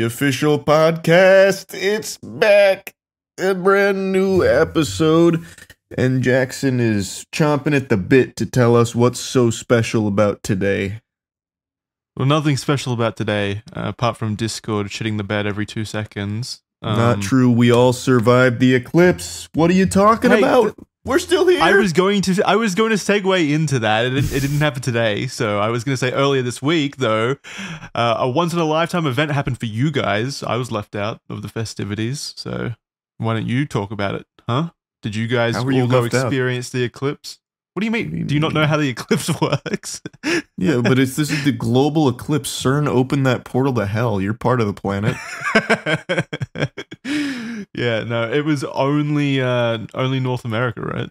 The official podcast. It's back. A brand new episode. And Jackson is chomping at the bit to tell us what's so special about today. Well, nothing special about today, uh, apart from Discord shitting the bed every two seconds. Not Um, true. We all survived the eclipse. What are you talking Hey, about? We're still here. I was going to I was going to segue into that. It didn't, it didn't happen today, so I was going to say earlier this week though, uh, a once in a lifetime event happened for you guys. I was left out of the festivities, so why don't you talk about it, huh? Did you guys How you all go left out? experience the eclipse? What do you What do you mean? Do you not know how the eclipse works? yeah, but it's this is the global eclipse. CERN opened that portal to hell. You're part of the planet. yeah, no, it was only uh only North America, right?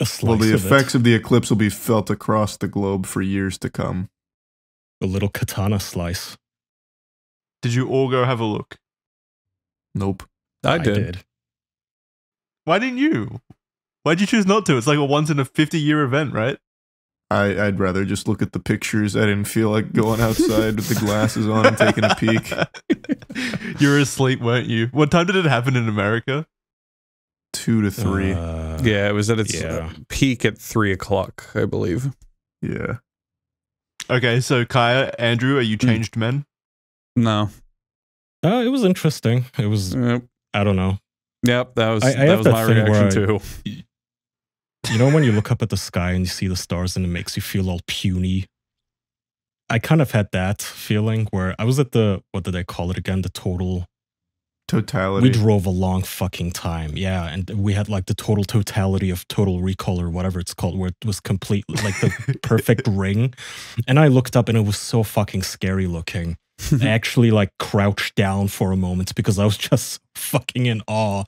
A Well, the of effects it, of the eclipse will be felt across the globe for years to come. a little katana slice. Did you all go have a look? Nope. I did. Why didn't you? Why'd you choose not to? It's like a once in a 50 year event, right? I, I'd rather just look at the pictures. I didn't feel like going outside with the glasses on and taking a peek. you were asleep, weren't you? What time did it happen in America? Two to three. Uh, Yeah, it was at its Yeah. uh, peak at three o'clock, I believe. yeah. Okay, so Kaya, Andrew, are you Hmm. changed men? No. uh, it was interesting. It was. Yep. I don't know. Yep, that was I- I that have was my reaction where I- too. You know when you look up at the sky and you see the stars and it makes you feel all puny. I kind of had that feeling where I was at the what did I call it again? The total. Totality. We drove a long fucking time, yeah, and we had like the total totality of Total Recall or whatever it's called, where it was complete like the perfect ring. And I looked up and it was so fucking scary looking. I actually like crouched down for a moment because I was just fucking in awe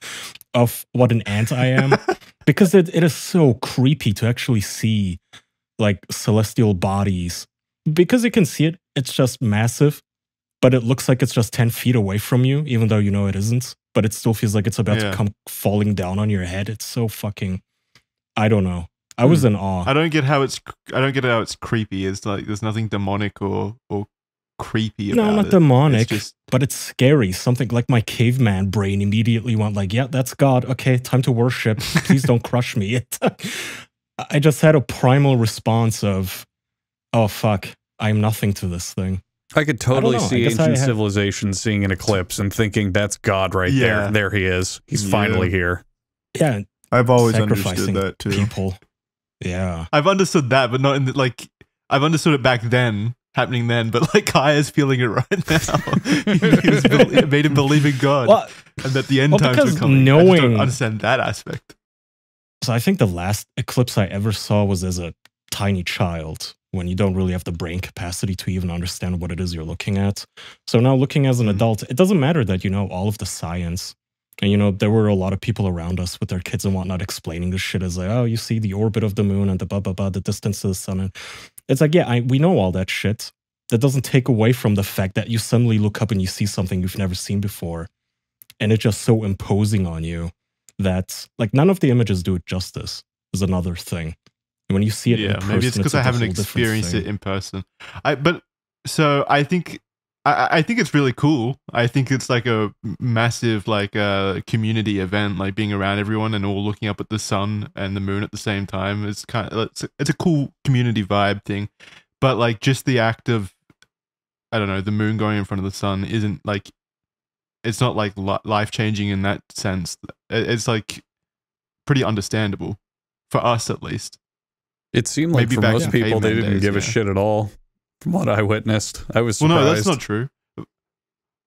of what an ant I am. because it, it is so creepy to actually see like celestial bodies. Because you can see it, it's just massive, but it looks like it's just 10 feet away from you, even though you know it isn't. But it still feels like it's about Yeah. to come falling down on your head. It's so fucking. I don't know. I was hmm. in awe. I don't get how it's I don't get how it's creepy. It's like there's nothing demonic or or creepy about no, not it. demonic. It's just but it's scary. Something like my caveman brain immediately went like, "Yeah, that's God. Okay, time to worship. Please don't crush me." It, I just had a primal response of, "Oh fuck, I'm nothing to this thing." I could totally. I see ancient had- civilization seeing an eclipse and thinking that's God right Yeah. there. There he is. He's Yeah. finally here. Yeah, I've always understood that too. people. Yeah, I've understood that, but not in the, like I've understood it back then, happening then. But like Kaya's feeling it right now. He was it made him believe in God well, and that the end well, times were coming. I just don't knowing- understand that aspect. so I think the last eclipse I ever saw was as a tiny child when you don't really have the brain capacity to even understand what it is you're looking at. So now looking as an Mhm. adult, it doesn't matter that you know all of the science. And you know, there were a lot of people around us with their kids and whatnot explaining this shit as like, oh, you see the orbit of the moon and the blah blah blah, the distance to the sun. And it's like, yeah, I, we know all that shit. That doesn't take away from the fact that you suddenly look up and you see something you've never seen before. And it's just so imposing on you that like none of the images do it justice is another thing. When you see it, in yeah, maybe it's because I haven't experienced it in person. I but so I think I, I think it's really cool. I think it's like a massive like uh community event, like being around everyone and all looking up at the sun and the moon at the same time. It's kind of it's, it's a cool community vibe thing. But like just the act of I don't know, the moon going in front of the sun isn't like it's not like life changing in that sense. It's like pretty understandable for us at least. It seemed like Maybe for most people they didn't days, give a shit at all. From what I witnessed, I was Well, no, that's not true.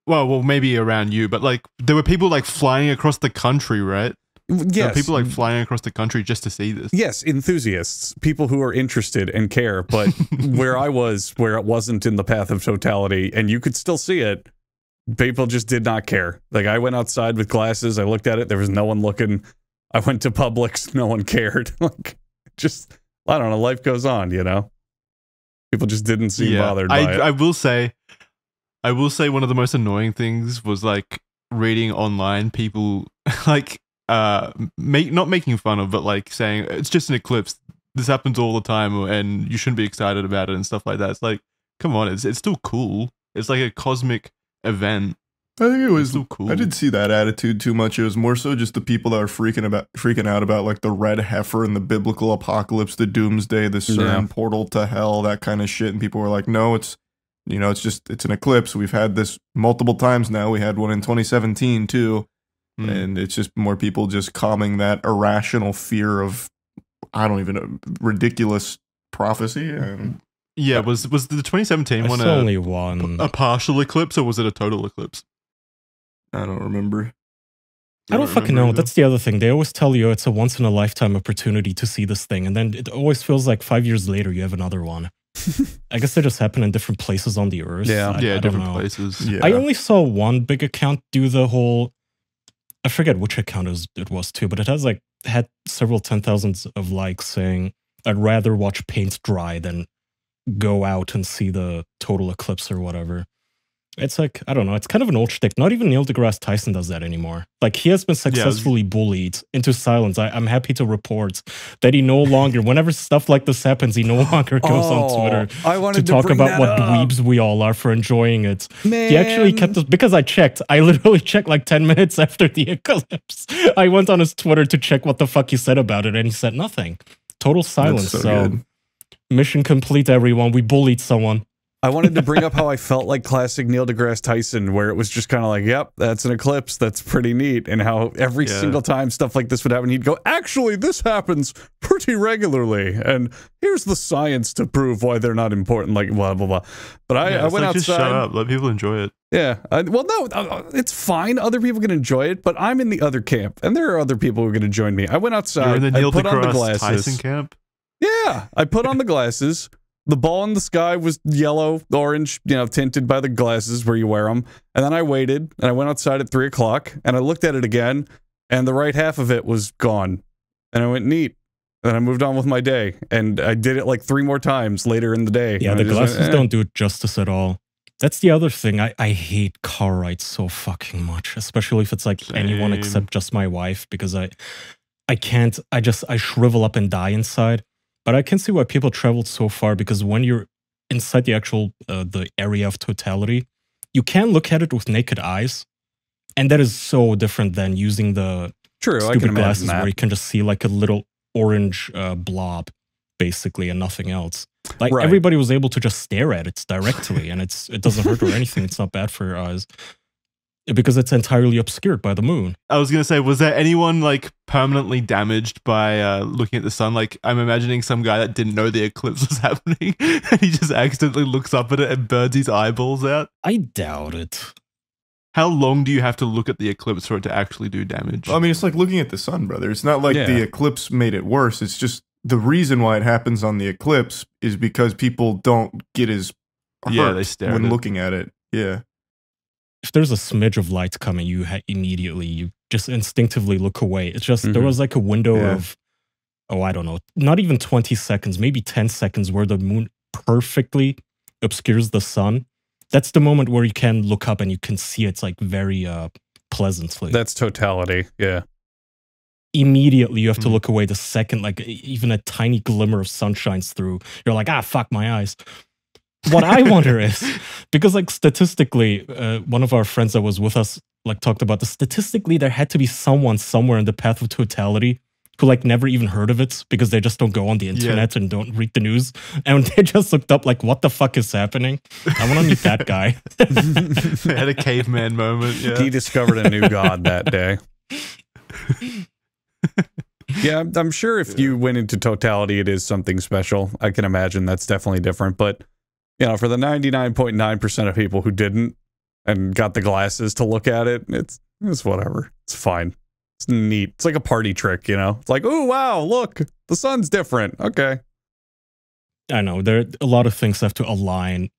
Well, well, maybe around you, but like there were people like flying across the country, right? Yes, people like mm. flying across the country just to see this. yes, enthusiasts, people who are interested and care. But where I was, where it wasn't in the path of totality, and you could still see it, people just did not care. Like I went outside with glasses, I looked at it, there was no one looking. I went to Publix, no one cared. like just, I don't know, life goes on, you know. People just didn't seem bothered by I, it. I will say, I will say one of the most annoying things was like reading online people like uh make not making fun of, but like saying it's just an eclipse. This happens all the time, and you shouldn't be excited about it and stuff like that. It's like, come on, it's it's still cool. It's like a cosmic event. I think it was. so cool. I didn't see that attitude too much. It was more so just the people that were freaking about, freaking out about like the red heifer and the biblical apocalypse, the doomsday, the CERN Yeah. portal to hell, that kind of shit. And people were like, "No, it's, you know, it's just it's an eclipse. We've had this multiple times now. We had one in 2017 too, Mm. and it's just more people just calming that irrational fear of, I don't even know, ridiculous prophecy. And Yeah, was was the 2017 one a, only one. a partial eclipse or was it a total eclipse? I don't remember. I don't fucking know. either. That's the other thing. They always tell you it's a once in a lifetime opportunity to see this thing, and then it always feels like five years later you have another one. I guess they just happen in different places on the earth. Yeah. I, yeah, I don't different know. places. Yeah, I only saw one big account do the whole. I forget which account it was, it was too, but it has like had several ten thousands of likes saying, "I'd rather watch paint dry than go out and see the total eclipse or whatever." It's like I don't know. It's kind of an old shtick. Not even Neil deGrasse Tyson does that anymore. Like he has been successfully bullied into silence. I, I'm happy to report that he no longer, whenever stuff like this happens, he no longer goes on oh, Twitter Oh, I to wanted to, talk about what up. dweebs we all are for enjoying it. Man. He actually kept us because I checked. I literally checked like 10 minutes after the eclipse. I went on his Twitter to check what the fuck he said about it, and he said nothing. Total silence. That's So, good. mission complete, everyone. We bullied someone. I wanted to bring up how I felt like classic Neil deGrasse Tyson, where it was just kind of like, yep, that's an eclipse. That's pretty neat. And how every Yeah. single time stuff like this would happen, he'd go, actually, this happens pretty regularly. And here's the science to prove why they're not important, like blah, blah, blah. But I, Yeah, I went like, Just shut up. Let people enjoy it. Yeah. I, well, no, uh, it's fine. Other people can enjoy it, but I'm in the other camp. And there are other people who are going to join me. I went outside. You're in the I Neil put on the deGrasse glasses. Tyson camp. Yeah, I put on the glasses. The ball in the sky was yellow, orange, you know, tinted by the glasses where you wear them. And then I waited and I went outside at three o'clock and I looked at it again and the right half of it was gone. And I went, neat. And I moved on with my day. And I did it like three more times later in the day. Yeah, the just went, glasses eh. don't do it justice at all. That's the other thing. I, I hate car rides so fucking much, especially if it's like anyone except just my wife, because I I can't I just I shrivel up and die inside. But I can see why people traveled so far because when you're inside the actual uh, the area of totality, you can look at it with naked eyes. And that is so different than using the True, stupid glasses where you can just see like a little orange uh, blob, basically, and nothing else. Like Right. everybody was able to just stare at it directly, and it's it doesn't hurt or anything. It's not bad for your eyes because it's entirely obscured by the moon. I was gonna say, was there anyone like permanently damaged by uh, looking at the sun? Like, I'm imagining some guy that didn't know the eclipse was happening, and he just accidentally looks up at it and burns his eyeballs out. I doubt it. How long do you have to look at the eclipse for it to actually do damage? I mean, it's like looking at the sun, brother. It's not like Yeah. the eclipse made it worse. It's just the reason why it happens on the eclipse is because people don't get as hurt Yeah, they stare when at it. looking at it. Yeah, If there's a smidge of light coming, you ha- immediately you just instinctively look away. It's just there Mhm. was like a window Yeah. of oh I don't know, not even twenty seconds, maybe ten seconds where the moon perfectly obscures the sun. That's the moment where you can look up and you can see it's like very uh pleasantly. That's totality. Yeah. immediately you have to Mhm. look away the second like even a tiny glimmer of sun shines through you're like ah fuck my eyes what i wonder is because like statistically uh, one of our friends that was with us like talked about this statistically there had to be someone somewhere in the path of totality who like never even heard of it because they just don't go on the internet and don't read the news and they just looked up like what the fuck is happening i want to meet that guy They had a caveman moment. Yeah. He discovered a new god that day. yeah, I'm- I'm sure if you went into totality, it is something special. I can imagine that's definitely different. But, you know, for the 99.9% of people who didn't and got the glasses to look at it, it's, it's whatever. It's fine. It's neat. It's like a party trick, you know? It's like, oh, wow, look, the sun's different. Okay. I know there a lot of things have to align.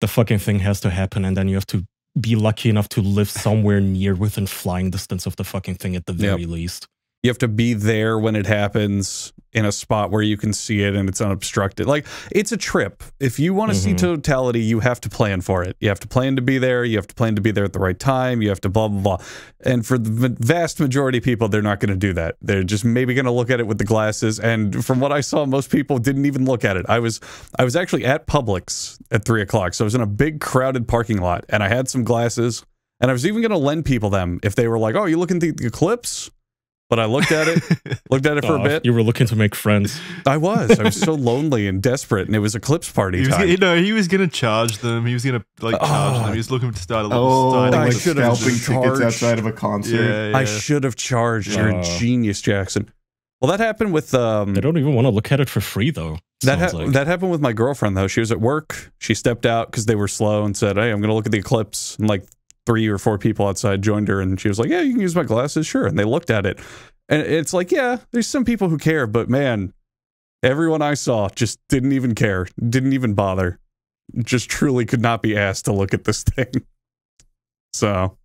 The fucking thing has to happen, and then you have to be lucky enough to live somewhere near within flying distance of the fucking thing at the very least. You have to be there when it happens in a spot where you can see it and it's unobstructed. Like it's a trip. If you want to see Mhm. totality, you have to plan for it. You have to plan to be there. You have to plan to be there at the right time. You have to blah blah blah. And for the vast majority of people, they're not going to do that. They're just maybe going to look at it with the glasses. And from what I saw, most people didn't even look at it. I was I was actually at Publix at three o'clock, so I was in a big crowded parking lot, and I had some glasses, and I was even going to lend people them if they were like, "Oh, you looking at the eclipse?" But I looked at it, looked at it for Aw, a bit. You were looking to make friends. I was. I was so lonely and desperate, and it was eclipse party He was, time. you know, he was gonna charge them. He was gonna like charge Oh. them. He was looking to start a little Oh, I like with- should've scalping just tickets outside of a concert. Yeah, yeah. I should have charged. You're a Oh. genius, Jackson. Well, that happened with um, They don't even want to look at it for free, though. That ha- like. that happened with my girlfriend though. She was at work. She stepped out because they were slow and said, "Hey, I'm going to look at the eclipse." And like three or four people outside joined her, and she was like, "Yeah, you can use my glasses, sure." And they looked at it, and it's like, yeah, there's some people who care, but man, everyone I saw just didn't even care, didn't even bother, just truly could not be asked to look at this thing. So,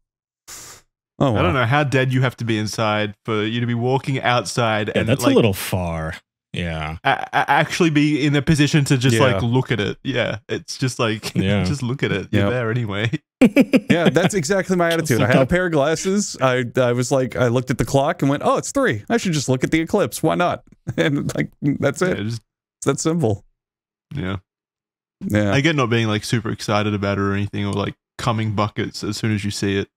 oh, I don't know how dead you have to be inside for you to be walking outside yeah, and that's like, a little far. Yeah. a- a- actually be in a position to just Yeah. like look at it. Yeah, it's just like Yeah. just look at it. You're Yep. there anyway. yeah, that's exactly my attitude. I look had a pair of glasses. I I was like, I looked at the clock and went, "Oh, it's three. I should just look at the eclipse. Why not?" And like, that's Yeah, it. just, It's that simple. yeah. Yeah, I get not being like super excited about it or anything, or like coming buckets as soon as you see it.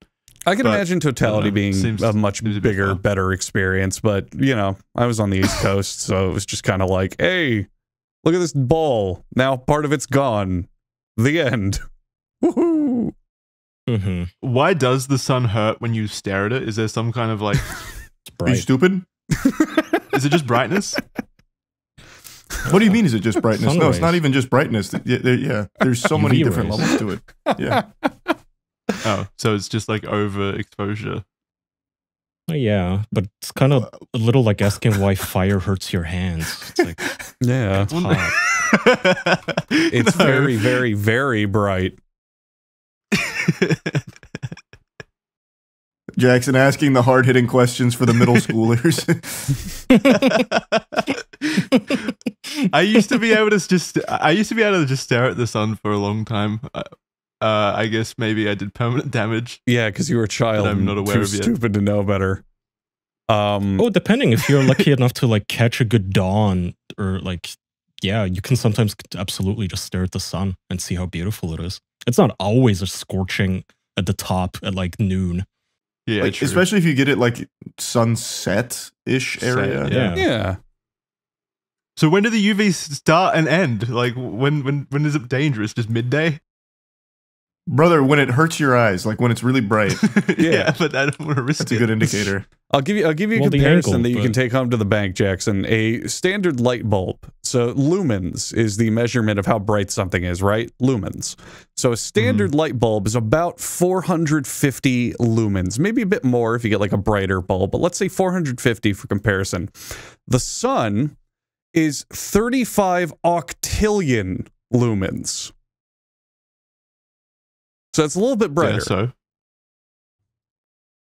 I can but, imagine totality being seems- a much seems a bigger, fun. better experience. But you know, I was on the East Coast, so it was just kind of like, "Hey, look at this ball. Now part of it's gone. The end." Woohoo! hmm Why does the sun hurt when you stare at it? Is there some kind of like, It's Are you stupid? is it just brightness? What do you mean? Is it just brightness? Sun No, it's not even just brightness. Yeah, there- yeah. there's so many UV different rays. levels to it. Yeah, Oh, so it's just like overexposure. Oh, yeah, but it's kind of a little like asking why fire hurts your hands. It's like Yeah, it's hot. it's No. very, very, very bright. Jackson asking the hard hitting questions for the middle schoolers. I used to be able to just I used to be able to just stare at the sun for a long time. Uh, I guess maybe I did permanent damage. Yeah, because you were a child. I'm not aware too of yet. stupid to know better. Um, Oh, depending if you're lucky enough to like catch a good dawn or like yeah, you can sometimes absolutely just stare at the sun and see how beautiful it is. It's not always a scorching at the top at like noon. Yeah, like, true. especially if you get it like sunset ish Set, area. yeah. yeah. So when do the UVs start and end? Like when when when is it dangerous? Just midday? Brother, when it hurts your eyes, like when it's really bright, yeah. but I don't want to risk that's a good indicator. I'll give you I'll give you a Well, comparison angle, that you can take home to the bank, Jackson. A standard light bulb. So lumens is the measurement of how bright something is, right? Lumens. So a standard hmm. light bulb is about 450 lumens, maybe a bit more if you get like a brighter bulb, but let's say 450 for comparison. The sun is 35 octillion lumens. So it's a little bit brighter. Yeah, so.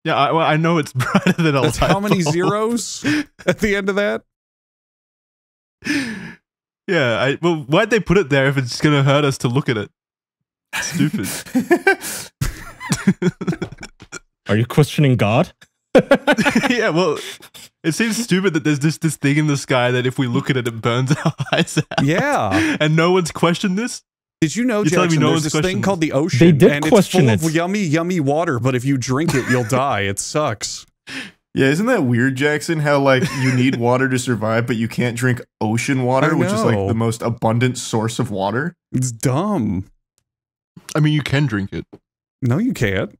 Yeah, I, well, I know it's brighter than a That's light how many bulb. zeros at the end of that? Yeah, I, well, why'd they put it there if it's gonna hurt us to look at it? Stupid. Are you questioning God? yeah, well, it seems stupid that there's just this thing in the sky that if we look at it, it burns our eyes out. Yeah. and no one's questioned this. Did you know, You're Jackson, no there's one's this thing called the ocean, did and question it's full it. of yummy, yummy water. But if you drink it, you'll die. It sucks. yeah, isn't that weird, Jackson? How like you need water to survive, but you can't drink ocean water, which is like the most abundant source of water. It's dumb. I mean, you can drink it. No, you can't.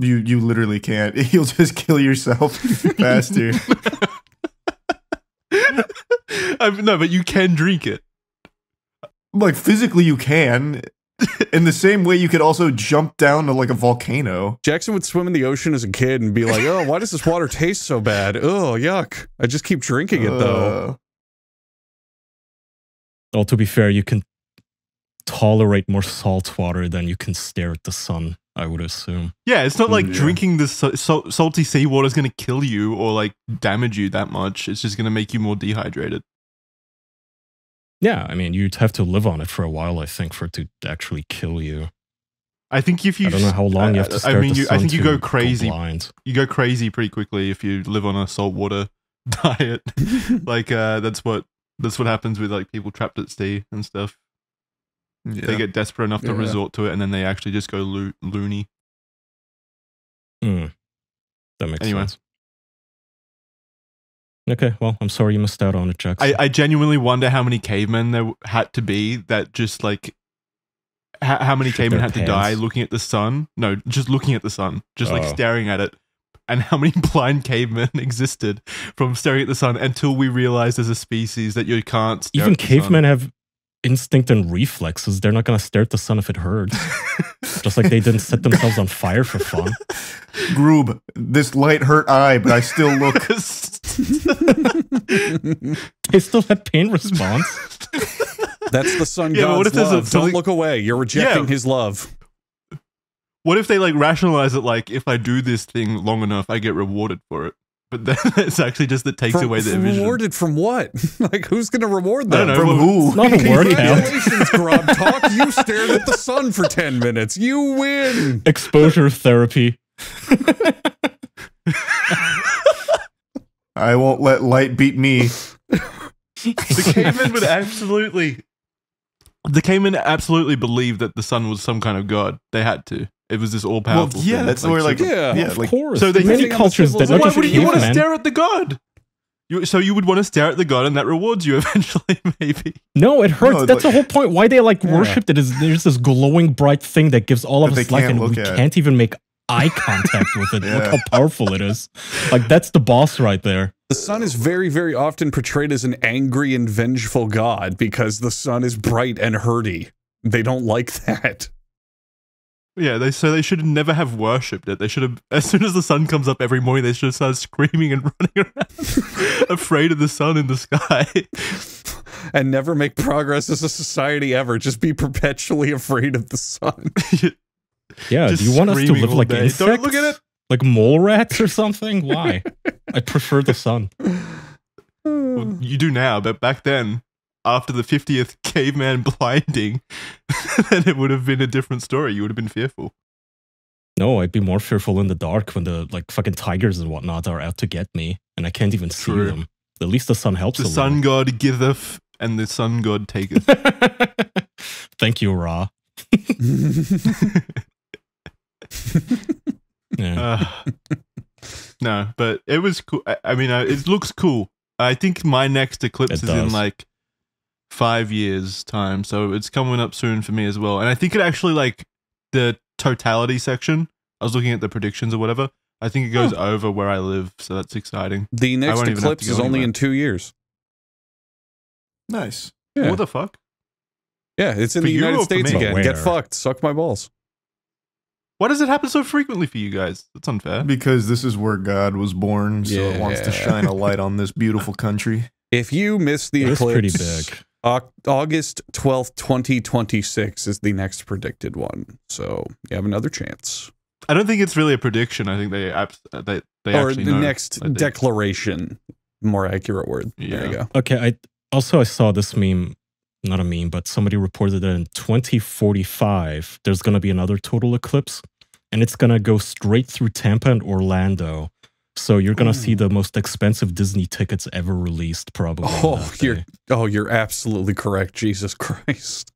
You you literally can't. You'll just kill yourself faster. I mean, no, but you can drink it. Like physically, you can. In the same way, you could also jump down to like a volcano. Jackson would swim in the ocean as a kid and be like, "Oh, why does this water taste so bad? Oh, yuck! I just keep drinking it though." Uh, Well, to be fair, you can tolerate more salt water than you can stare at the sun I would assume. Yeah, it's not like Yeah. drinking the so- sal- salty seawater is going to kill you or like damage you that much. It's just going to make you more dehydrated. Yeah, I mean, you'd have to live on it for a while, I think, for it to actually kill you. I think if you, I don't know how long you have I- to I mean, the you, I sun think you to go crazy. blind. You go crazy pretty quickly if you live on a saltwater diet. like uh, that's what that's what happens with like people trapped at sea and stuff. Yeah. They get desperate enough to Yeah. resort to it, and then they actually just go lo- loony. Hmm. That makes Anyway. sense. Okay, well, I'm sorry you missed out on it, Jackson. I, I genuinely wonder how many cavemen there had to be that just like how, how many Shit cavemen had to die looking at the sun. No, just looking at the sun, just like Oh. staring at it. And how many blind cavemen existed from staring at the sun until we realized as a species that you can't. Stare Even at the sun. cavemen have instinct and reflexes. They're not going to stare at the sun if it hurts. Just like they didn't set themselves on fire for fun. Groob, this light hurt eye, but I still look. They still had pain response. That's the sun Yeah, but what god's if there's a- love. Don't something- look away. You're rejecting Yeah. his love. what if they like rationalize it like if I do this thing long enough, I get rewarded for it? But then it's actually just that takes From- away the vision. rewarded from what? like who's going to reward I don't them? know. From who? Not a workout. Congratulations, Grub Talk. You stared at the sun for 10 minutes. You win. Exposure therapy. I won't let light beat me. the cavemen would absolutely the cavemen absolutely believed that the sun was some kind of god they had to it was this all Well, powerful yeah, that's where like super- Yeah. yeah, of like course. So they- many Depending on the cultures that civilization- not why wouldn't you want to stare at the god you, so you would want to stare at the god and that rewards you eventually maybe No, it hurts. No, That's like- the whole point. Why they like Yeah. worshipped it is there's this glowing bright thing that gives all of us they life, and we at. can't even make eye contact with it. Look how powerful it is. Like that's the boss right there. The sun is very, very often portrayed as an angry and vengeful god because the sun is bright and hurty. They don't like that. Yeah they so they should never have worshipped it they should have as soon as the sun comes up every morning they should have started screaming and running around afraid of the sun in the sky And never make progress as a society ever. Just be perpetually afraid of the sun. Yeah. Just do you want us to live like day. insects? Don't look at it. Like mole rats or something? Why? I prefer the sun. Well, you do now, but back then, after the 50th caveman blinding, then it would have been a different story. You would have been fearful. No, I'd be more fearful in the dark when the like fucking tigers and whatnot are out to get me, and I can't even see them. At least the sun helps The sun god giveth, and the sun god taketh. Thank you, Ra. Yeah. Uh, no, but it was cool. I, I mean, uh, it looks cool. I think my next eclipse It is in like five years' time, so it's coming up soon for me as well. And I think it actually like the totality section. I was looking at the predictions or whatever. I think it goes over where I live, so that's exciting. The next won't even have to eclipse go is only in two years. nice. Yeah. What the fuck? Yeah, it's in For the United States again. But Get fucked. Suck my balls. Why does it happen so frequently for you guys? That's unfair. Because this is where God was born, so it wants to shine a light on this beautiful country. If you miss the It is eclipse, pretty big. Au- August 12th, 2026 is the next predicted one. So you have another chance. I don't think it's really a prediction. I think they abs- they they or actually the know. next declaration. More accurate word. There Yeah. you go. Okay, I also I saw this meme, not a meme, but somebody reported that in 2045 there's going to be another total eclipse, and it's going to go straight through Tampa and Orlando. So you're going to see mm. the most expensive Disney tickets ever released, probably. Oh, you're day. oh, you're absolutely correct. Jesus Christ.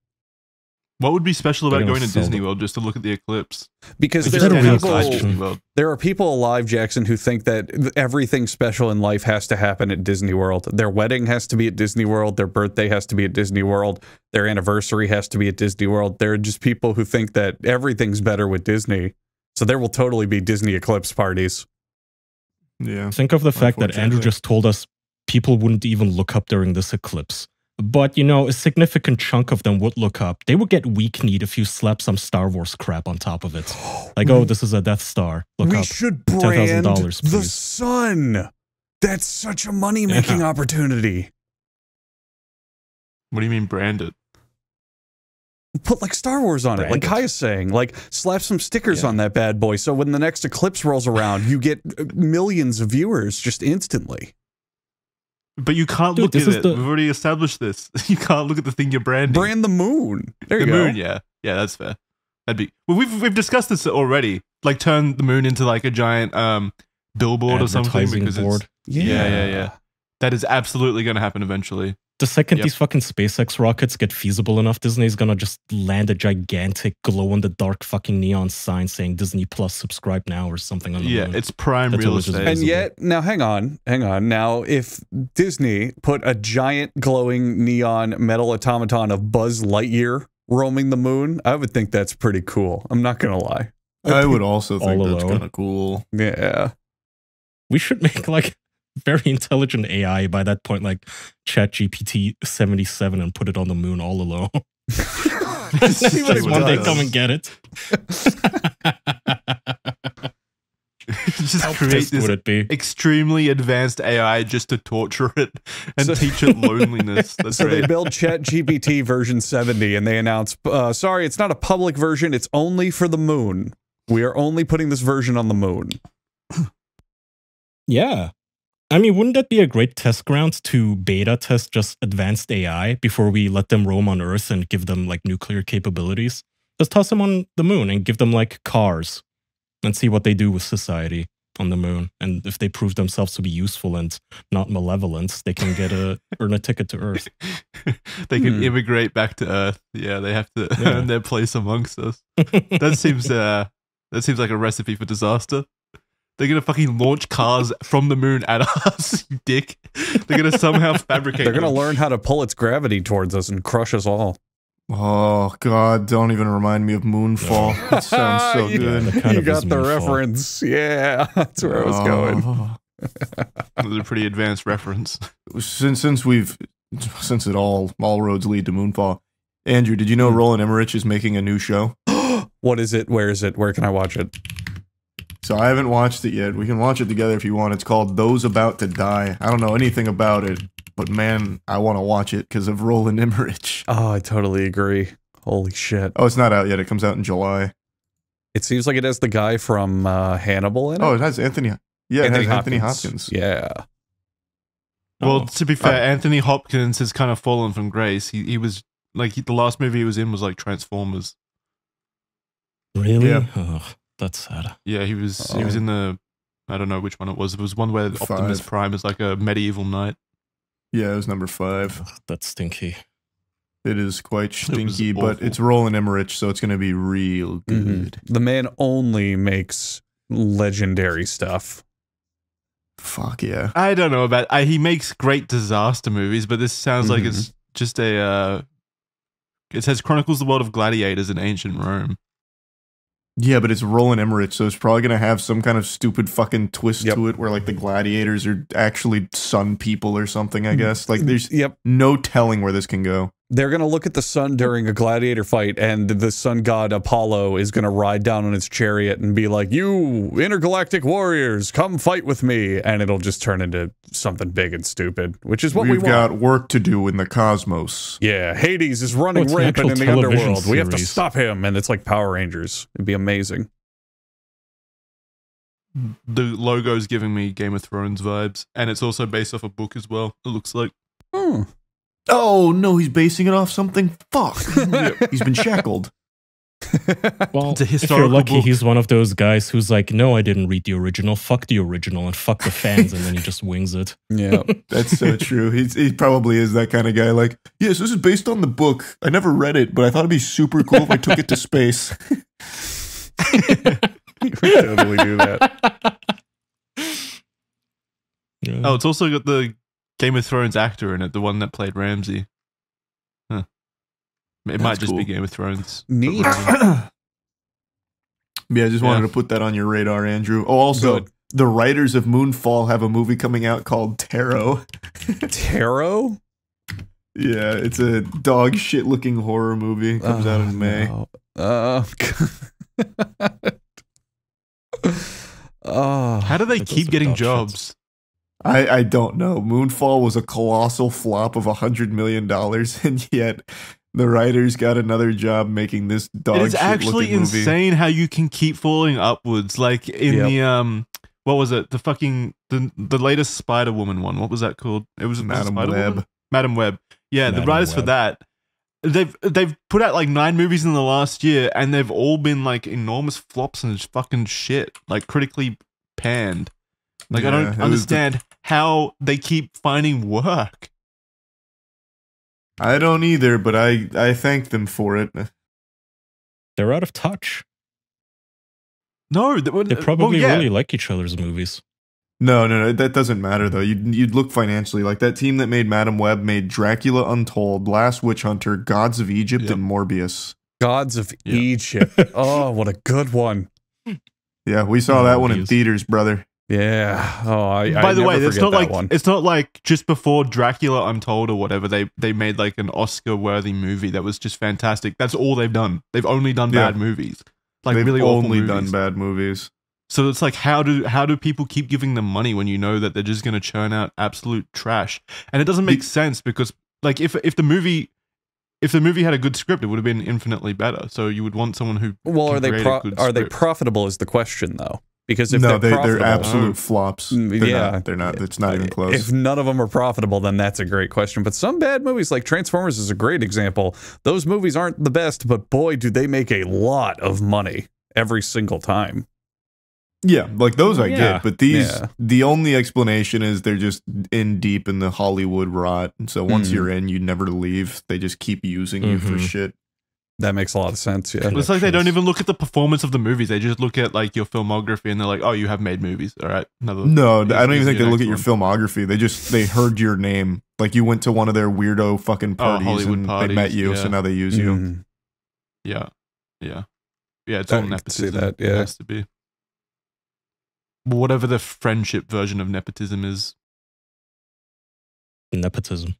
What would be special about gonna going to sell Disney them. World just to look at the eclipse? Because there are, did a real people, question. Disney World. there are people alive, Jackson, who think that everything special in life has to happen at Disney World. Their wedding has to be at Disney World. Their birthday has to be at Disney World. Their anniversary has to be at Disney World. There are just people who think that everything's better with Disney. So there will totally be Disney eclipse parties. Yeah. Think of the fact that Andrew just told us people wouldn't even look up during this eclipse. But, you know, a significant chunk of them would look up. They would get weak kneed if you slap some Star Wars crap on top of it. Like, oh, this is a Death Star. Look we up. should brand $10,000, the sun. That's such a money making Yeah. opportunity. What do you mean branded? Put like Star Wars on it, like Kai is saying. Like slap some stickers Yeah. on that bad boy, so when the next eclipse rolls around, you get uh, millions of viewers just instantly. But you can't Dude, look at it. the- We've already established this. You can't look at the thing you're branding. Brand the moon. There the you go. moon, yeah, yeah, that's fair. That'd be. Well, we've we've discussed this already. Like, turn the moon into like a giant um billboard or something Advertising because board. it's yeah, yeah, yeah. that is absolutely going to happen eventually. The second Yep. these fucking SpaceX rockets get feasible enough, Disney's gonna just land a gigantic glow in the dark fucking neon sign saying Disney Plus subscribe now or something on the Yeah, moon. it's prime That's real estate. And yet, now hang on, hang on. Now, if Disney put a giant glowing neon metal automaton of Buzz Lightyear roaming the moon, I would think that's pretty cool. I'm not gonna lie. I would also think that's alone. kind of cool. Yeah. we should make like very intelligent AI by that point, like ChatGPT 77 and put it on the moon all alone. Just what Just one day come and get it. Just How create this would it be? extremely advanced AI just to torture it and So- teach it loneliness. That's So they great. build ChatGPT version 70 and they announce, uh, sorry, it's not a public version. It's only for the moon. We are only putting this version on the moon. Yeah. I mean, wouldn't that be a great test ground to beta test just advanced AI before we let them roam on Earth and give them like nuclear capabilities? Just toss them on the moon and give them like cars and see what they do with society on the moon. And if they prove themselves to be useful and not malevolent, they can get a earn a ticket to Earth. they can Hmm. immigrate back to Earth. Yeah, they have to Yeah. earn their place amongst us. That seems uh that seems like a recipe for disaster. They're gonna fucking launch cars from the moon at us, you dick. They're gonna somehow fabricate. They're going to them. learn how to pull its gravity towards us and crush us all. Oh God! Don't even remind me of Moonfall. That sounds so You- good. that kind you of got the Moonfall. reference. Yeah, that's where I was going. Oh. That's a pretty advanced reference. Since since we've since it all all roads lead to Moonfall. Andrew, did you know Hmm. Roland Emmerich is making a new show? what is it? Where is it? Where can I watch it? So I haven't watched it yet. We can watch it together if you want. It's called Those About to Die. I don't know anything about it, but man, I want to watch it because of Roland Emmerich. Oh, I totally agree. Holy shit. Oh, it's not out yet. It comes out in July. It seems like it has the guy from uh, Hannibal in it. Oh, it has Anthony. Yeah, it has Anthony Hopkins. Yeah. Well, Oh. to be fair, Uh, Anthony Hopkins has kind of fallen from grace. He he was like he, the last movie he was in was like Transformers. Really? Yeah. Oh, that's sad. Yeah, he was he was Oh. in the I don't know which one it was. It was one where Optimus Five. Prime is like a medieval knight. Yeah, it was number five. Ugh, that's stinky. It is quite was stinky, but it's Roland Emmerich, so it's going to be real Mhm. good. The man only makes legendary stuff. Fuck yeah. I don't know about. I, he makes great disaster movies, but this sounds like it's just a. Uh, it says chronicles the world of gladiators in ancient Rome. Yeah, but it's Roland Emmerich, so it's probably going to have some kind of stupid fucking twist Yep. to it where like the gladiators are actually sun people or something, I mm-hmm. guess. Like there's Yep. no telling where this can go. They're going to look at the sun during a gladiator fight, and the sun god Apollo is going to ride down on his chariot and be like, You intergalactic warriors, come fight with me. And it'll just turn into something big and stupid, which is what We've we want. got work to do in the cosmos. Yeah, Hades is running Oh, rampant in the television underworld. We have to stop him. And it's like Power Rangers. It'd be amazing. The logo's giving me Game of Thrones vibes, and it's also based off a book as well. It looks like. Hmm. Oh no, he's basing it off something. Fuck. he's been shackled. Well, It's a if you're lucky, book. he's one of those guys who's like, "No, I didn't read the original. Fuck the original and fuck the fans," and then he just wings it. yeah. That's so true. He's, he probably is that kind of guy. Like, yes, this is based on the book. I never read it, but I thought it'd be super cool if I took it to space. we totally do that. Yeah. Oh, it's also got the Game of Thrones actor in it, the one that played Ramsay. Huh. It might That's just be. Game of Thrones. Neat. yeah, I just wanted Yeah. to put that on your radar, Andrew. Oh, also, Good. the writers of Moonfall have a movie coming out called Tarot. Tarot? Yeah, it's a dog shit looking horror movie. It comes out Oh, in May. no. Uh, oh, How do they keep getting dog shit. jobs? I, I don't know. Moonfall was a colossal flop of a hundred million dollars, and yet The writers got another job making this dog it is shit actually looking movie. insane how you can keep falling upwards. Like in Yep. the um, what was it? The fucking the the latest Spider Woman one. What was that called? It was Madame Web. Madame Web. Yeah, the writers for that. They've they've put out like nine movies in the last year, and they've all been like enormous flops and fucking shit, like critically panned. Like I Yeah, it don't was the- understand how they keep finding work. I don't either, but I I thank them for it. They're out of touch. No, th- They uh, well, probably yeah. really like each other's movies. No, no, no, that doesn't matter though. You'd you'd look financially like that team that made Madame Web made Dracula Untold, Last Witch Hunter, Gods of Egypt, Yep. and Morbius. Gods of Yeah. Egypt. Oh, what a good one. Yeah, we saw that one in theaters, brother. Yeah. Oh, I. By I the way, it's not like one. it's not like just before Dracula Untold or whatever they they made like an Oscar worthy movie that was just fantastic. That's all they've done. They've only done Yeah. bad movies, like They've really only movies. done bad movies. So it's like how do how do people keep giving them money when you know that they're just going to churn out absolute trash? And it doesn't make Be- sense because like if if the movie if the movie had a good script, it would have been infinitely better. So you would want someone who well, can are they create a pro- good are they profitable? Is the question though? Because if no, they're they, they're absolute flops. Mm, They're yeah. not, they're not. It's not even close. If none of them are profitable, then that's a great question. But some bad movies, like Transformers, is a great example. Those movies aren't the best, but boy, do they make a lot of money every single time. yeah, like those I Yeah. get, but these Yeah. the only explanation is they're just in deep in the Hollywood rot, and so once Mm. you're in, you never leave. They just keep using you for Mhm. shit. That makes a lot of sense. Yeah. It's like they don't even look at the performance of the movies. They just look at like your filmography and they're like, "Oh, you have made movies. All right, another." No, I don't even think they your look at your filmography. They just they heard your name, like you went to one of their weirdo fucking Oh, parties Hollywood and parties, they met you, so now they use you. Mhm. Yeah, yeah, yeah. It's I all see nepotism. that, It yeah. has to be. Whatever the friendship version of nepotism is. Nepotism.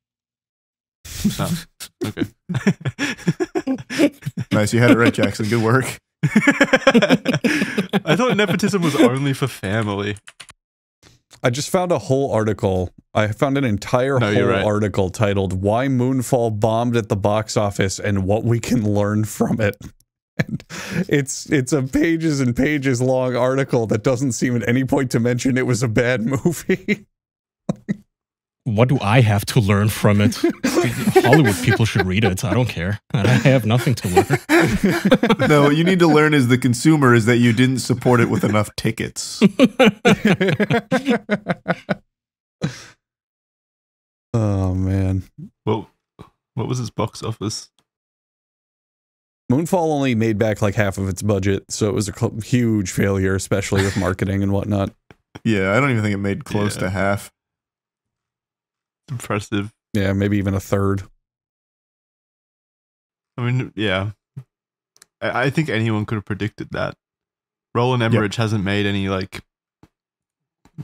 Oh, okay. Nice, you had it right, Jackson. Good work. I thought nepotism was only for family. I just found a whole article. I found an entire No, whole right. article titled "Why Moonfall Bombed at the Box Office and What We Can Learn from It." And it's it's a pages and pages long article that doesn't seem at any point to mention it was a bad movie. What do I have to learn from it? Hollywood people should read it. I don't care. I have nothing to learn. no, what you need to learn as the consumer is that you didn't support it with enough tickets. oh man. Well, what was his box office? Moonfall only made back like half of its budget, so it was a cl- huge failure, especially with marketing and whatnot. Yeah, I don't even think it made close Yeah. to half. Impressive. Yeah, maybe even a third. I mean, yeah. I, I think anyone could have predicted that. Roland Emmerich hasn't made any like,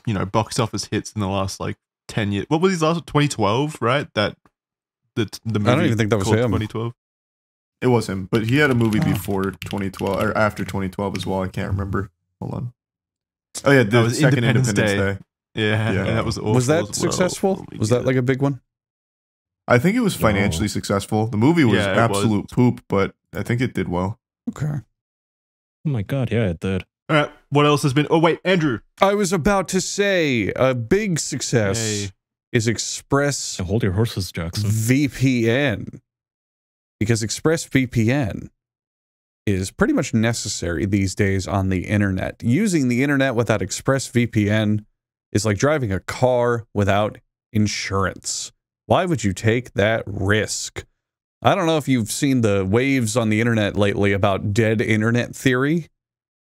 you know, box office hits in the last like ten years. What was his last? Twenty twelve, right? That the the movie. I don't even think that was him. 2012. It was him, but he had a movie Oh. before 2012 or after 2012 as well. I can't remember. Hold on. Oh yeah, the That was second Independence Independence, Day. Yeah, Yeah. and that was awful was that as well. successful? Oh was get that like a big one? I think it was No. financially successful. The movie was Yeah, absolute was. poop, but I think it did well. Okay. Oh my god, yeah, it did. All right, what else has been? Oh wait, Andrew. I was about to say a big success Hey. is Express So hold your horses, Jackson. VPN. Because ExpressVPN is pretty much necessary these days on the internet. Using the internet without ExpressVPN is like driving a car without insurance. Why would you take that risk? I don't know if you've seen the waves on the internet lately about dead internet theory,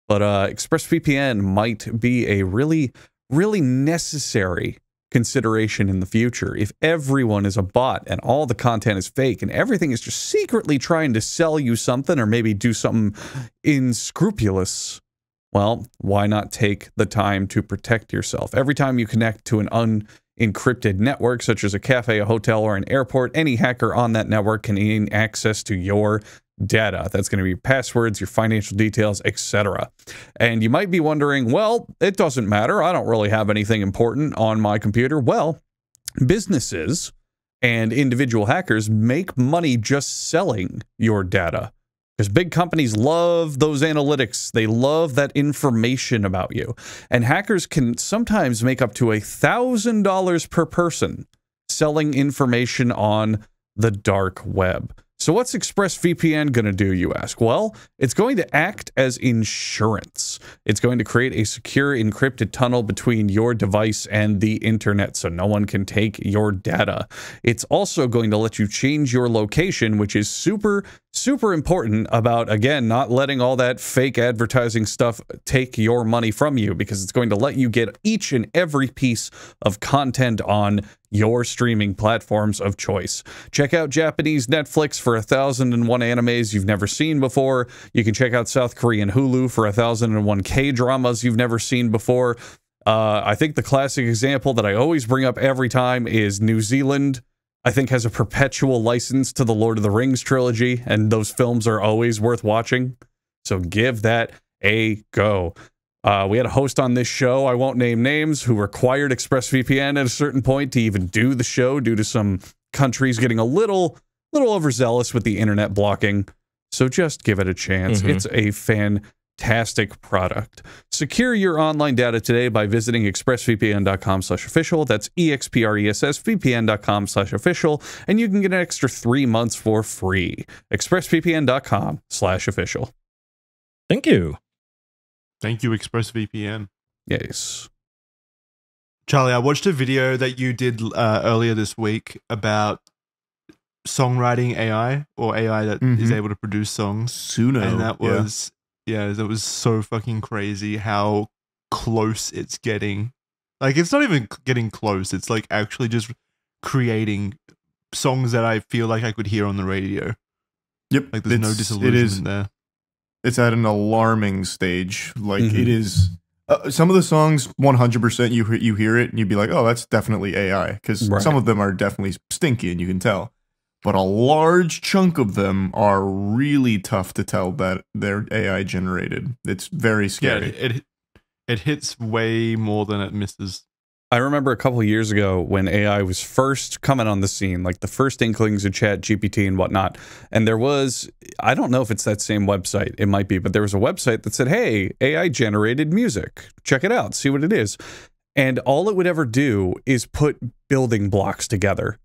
but uh, ExpressVPN might be a really, really necessary consideration in the future. If everyone is a bot and all the content is fake and everything is just secretly trying to sell you something or maybe do something unscrupulous, well, why not take the time to protect yourself? Every time you connect to an unencrypted network, such as a cafe, a hotel, or an airport, any hacker on that network can gain access to your data. That's going to be your passwords, your financial details, etc. And you might be wondering, well, it doesn't matter. I don't really have anything important on my computer. Well, businesses and individual hackers make money just selling your data. Because big companies love those analytics. They love that information about you. And hackers can sometimes make up to a $1,000 per person selling information on the dark web. So, what's ExpressVPN going to do, you ask? Well, it's going to act as insurance. It's going to create a secure encrypted tunnel between your device and the internet so no one can take your data. It's also going to let you change your location, which is super, super important about, again, not letting all that fake advertising stuff take your money from you because it's going to let you get each and every piece of content on your streaming platforms of choice. Check out Japanese Netflix for 1001 animes you've never seen before. You can check out South Korean Hulu for 1001 K dramas you've never seen before. Uh, I think the classic example that I always bring up every time is New Zealand. I think has a perpetual license to the Lord of the Rings trilogy, and those films are always worth watching. So give that a go. Uh, we had a host on this show, I won't name names, who required ExpressVPN at a certain point to even do the show due to some countries getting a little, little overzealous with the internet blocking. So just give it a chance. Mhm. It's a fantastic product. Secure your online data today by visiting expressvpn.com slash official. That's E E-X-P-R-E-S-S vpn.com slash official. And you can get an extra three months for free. expressvpn.com slash official. Thank you. Thank you, ExpressVPN. Yes. Charlie, I watched a video that you did uh, earlier this week about songwriting AI or AI that is Mhm. able to produce songs. Suno. and that was yeah. that was so fucking crazy how close it's getting. Like it's not even getting close. It's like actually just creating songs that I feel like I could hear on the radio. Yep. Like there's no It's- disillusionment It is. there. It's at an alarming stage. Like Mhm. it is. Uh, some of the songs, one hundred percent, you you hear it and you'd be like, "Oh, that's definitely AI," because Right. some of them are definitely stinky and you can tell. But a large chunk of them are really tough to tell that they're AI generated. It's very Yeah, scary. it, it it hits way more than it misses. I remember a couple years ago when AI was first coming on the scene, like the first inklings of Chat GPT and whatnot. And there was, I don't know if it's that same website, it might be, but there was a website that said, hey, AI generated music. Check it out, see what it is. And all it would ever do is put building blocks together.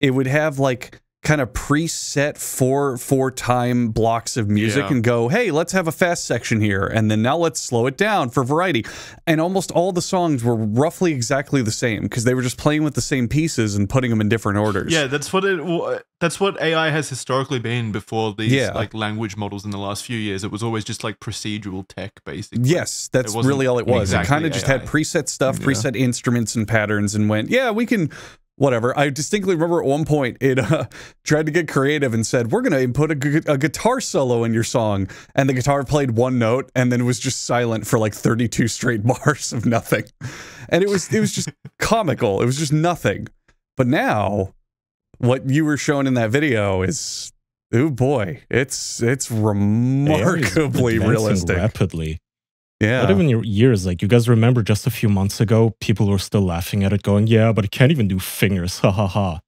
It would have like kind of preset four four time blocks of music Yeah. and go hey let's have a fast section here and then now let's slow it down for variety and almost all the songs were roughly exactly the same because they were just playing with the same pieces and putting them in different orders Yeah, that's what it. That's what AI has historically been before these Yeah. like language models in the last few years. It was always just like procedural tech, basically. Yes, that's really all it was. it kind of just had preset stuff, Yeah. preset instruments and patterns, and went, yeah, we can, whatever. I distinctly remember at one point it uh, tried to get creative and said, we're going to input a, a guitar solo in your song. And the guitar played one note and then it was just silent for like 32 straight bars of nothing. And it was, it was just comical. It was just nothing. But now, what you were showing in that video is, oh boy, it's, it's remarkably AI is advancing realistic. rapidly. Yeah. Not even your years. Like you guys remember just a few months ago, people were still laughing at it, going, "Yeah, but it can't even do fingers." Ha ha ha.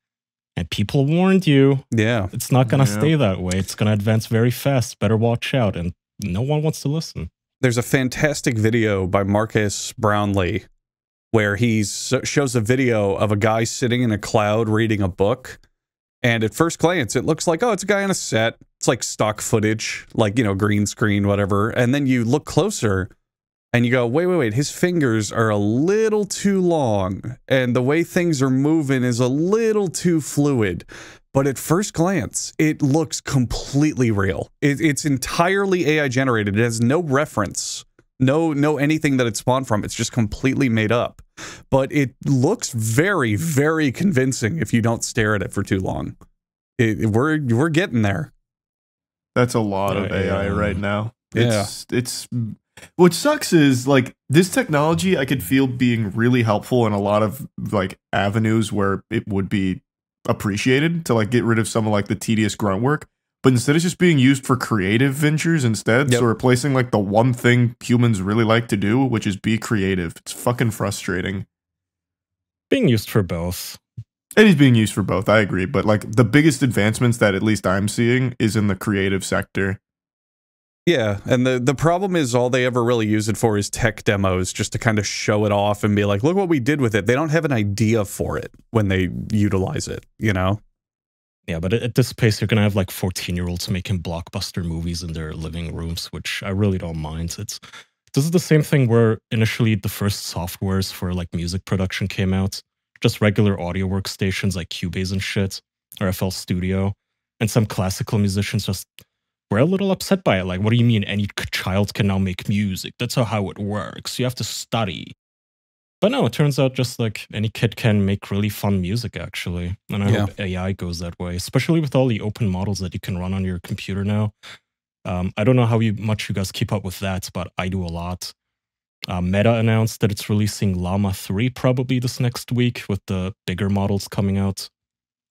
And people warned you, yeah. it's not gonna Yeah. stay that way. It's gonna advance very fast. Better watch out. And no one wants to listen. there's a fantastic video by Marques Brownlee where he shows a video of a guy sitting in a cloud reading a book. And at first glance, it looks like, oh, it's a guy on a set. It's like stock footage, like, you know, green screen, whatever. And then you look closer and you go, wait, wait, wait, his fingers are a little too long. And the way things are moving is a little too fluid. But at first glance, it looks completely real. It, it's entirely AI generated. It has no reference, no no anything that it spawned from. It's just completely made up. But it looks very, very convincing if you don't stare at it for too long. It, we're we're getting there. That's a lot oh, of AI right now. Yeah. It's it's what sucks is like this technology I could feel being really helpful in a lot of like avenues where it would be appreciated to like get rid of some of like the tedious grunt work. But instead it's just being used for creative ventures instead. Yep. So replacing like the one thing humans really like to do, which is be creative. It's fucking frustrating. Being used for both. It is being used for both. I agree, but like the biggest advancements that at least I'm seeing is in the creative sector. Yeah, and the the problem is all they ever really use it for is tech demos, just to kind of show it off and be like, "Look what we did with it." They don't have an idea for it when they utilize it. You know? Yeah, but at this pace, you're gonna have like 14 year olds making blockbuster movies in their living rooms, which I really don't mind. It's this is the same thing where initially the first softwares for like music production came out, just regular audio workstations like Cubase and shit, or FL Studio, and some classical musicians just were a little upset by it. Like, what do you mean any child can now make music? That's how it works. You have to study. But no, it turns out just like any kid can make really fun music, actually. And I Yeah. hope AI goes that way, especially with all the open models that you can run on your computer now. Um, I don't know how you, much you guys keep up with that, but I do a lot. Uh, Meta announced that it's releasing Llama 3 probably this next week, with the bigger models coming out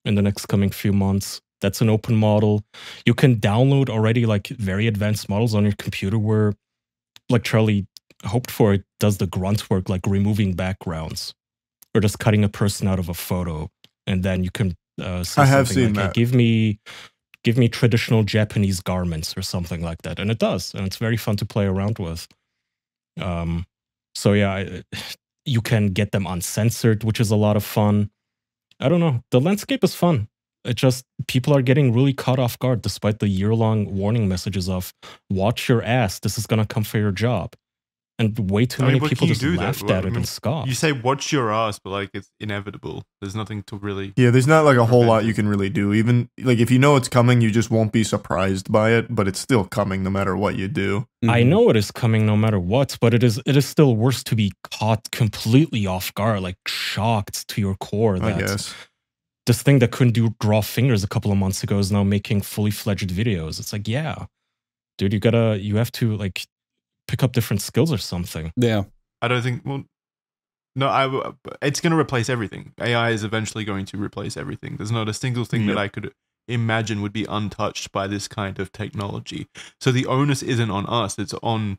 in the next coming few months. That's an open model. You can download already like very advanced models on your computer where, like Charlie hoped for, it does the grunt work, like removing backgrounds or just cutting a person out of a photo. And then you can uh, say I have something seen like, "Hey, give me give me traditional Japanese garments or something like that. And it does. And it's very fun to play around with. Um, so yeah, I- you can get them uncensored, which is a lot of fun. I don't know. The landscape is fun. It just people are getting really caught off guard despite the year-long warning messages of "watch your ass, this is gonna come for your job," and way too I mean, many what people just do, though? laughed Well, at I it mean, and scoffed. You say watch your ass, but like it's inevitable. There's nothing to really. Yeah, there's not like a whole lot you can really do. Even like if you know it's coming, you just won't be surprised by it, but it's still coming no matter what you do. I Mhm. know it is coming no matter what, but it is it is still worse to be caught completely off guard, like shocked to your core I guess. This thing that couldn't do draw fingers a couple of months ago is now making fully fledged videos. It's like, yeah, dude, you gotta you have to like pick up different skills or something. Yeah. I don't think. Well, no, I, It's going to replace everything. AI is eventually going to replace everything. There's not a single thing Yep. that I could imagine would be untouched by this kind of technology. So the onus isn't on us. It's on,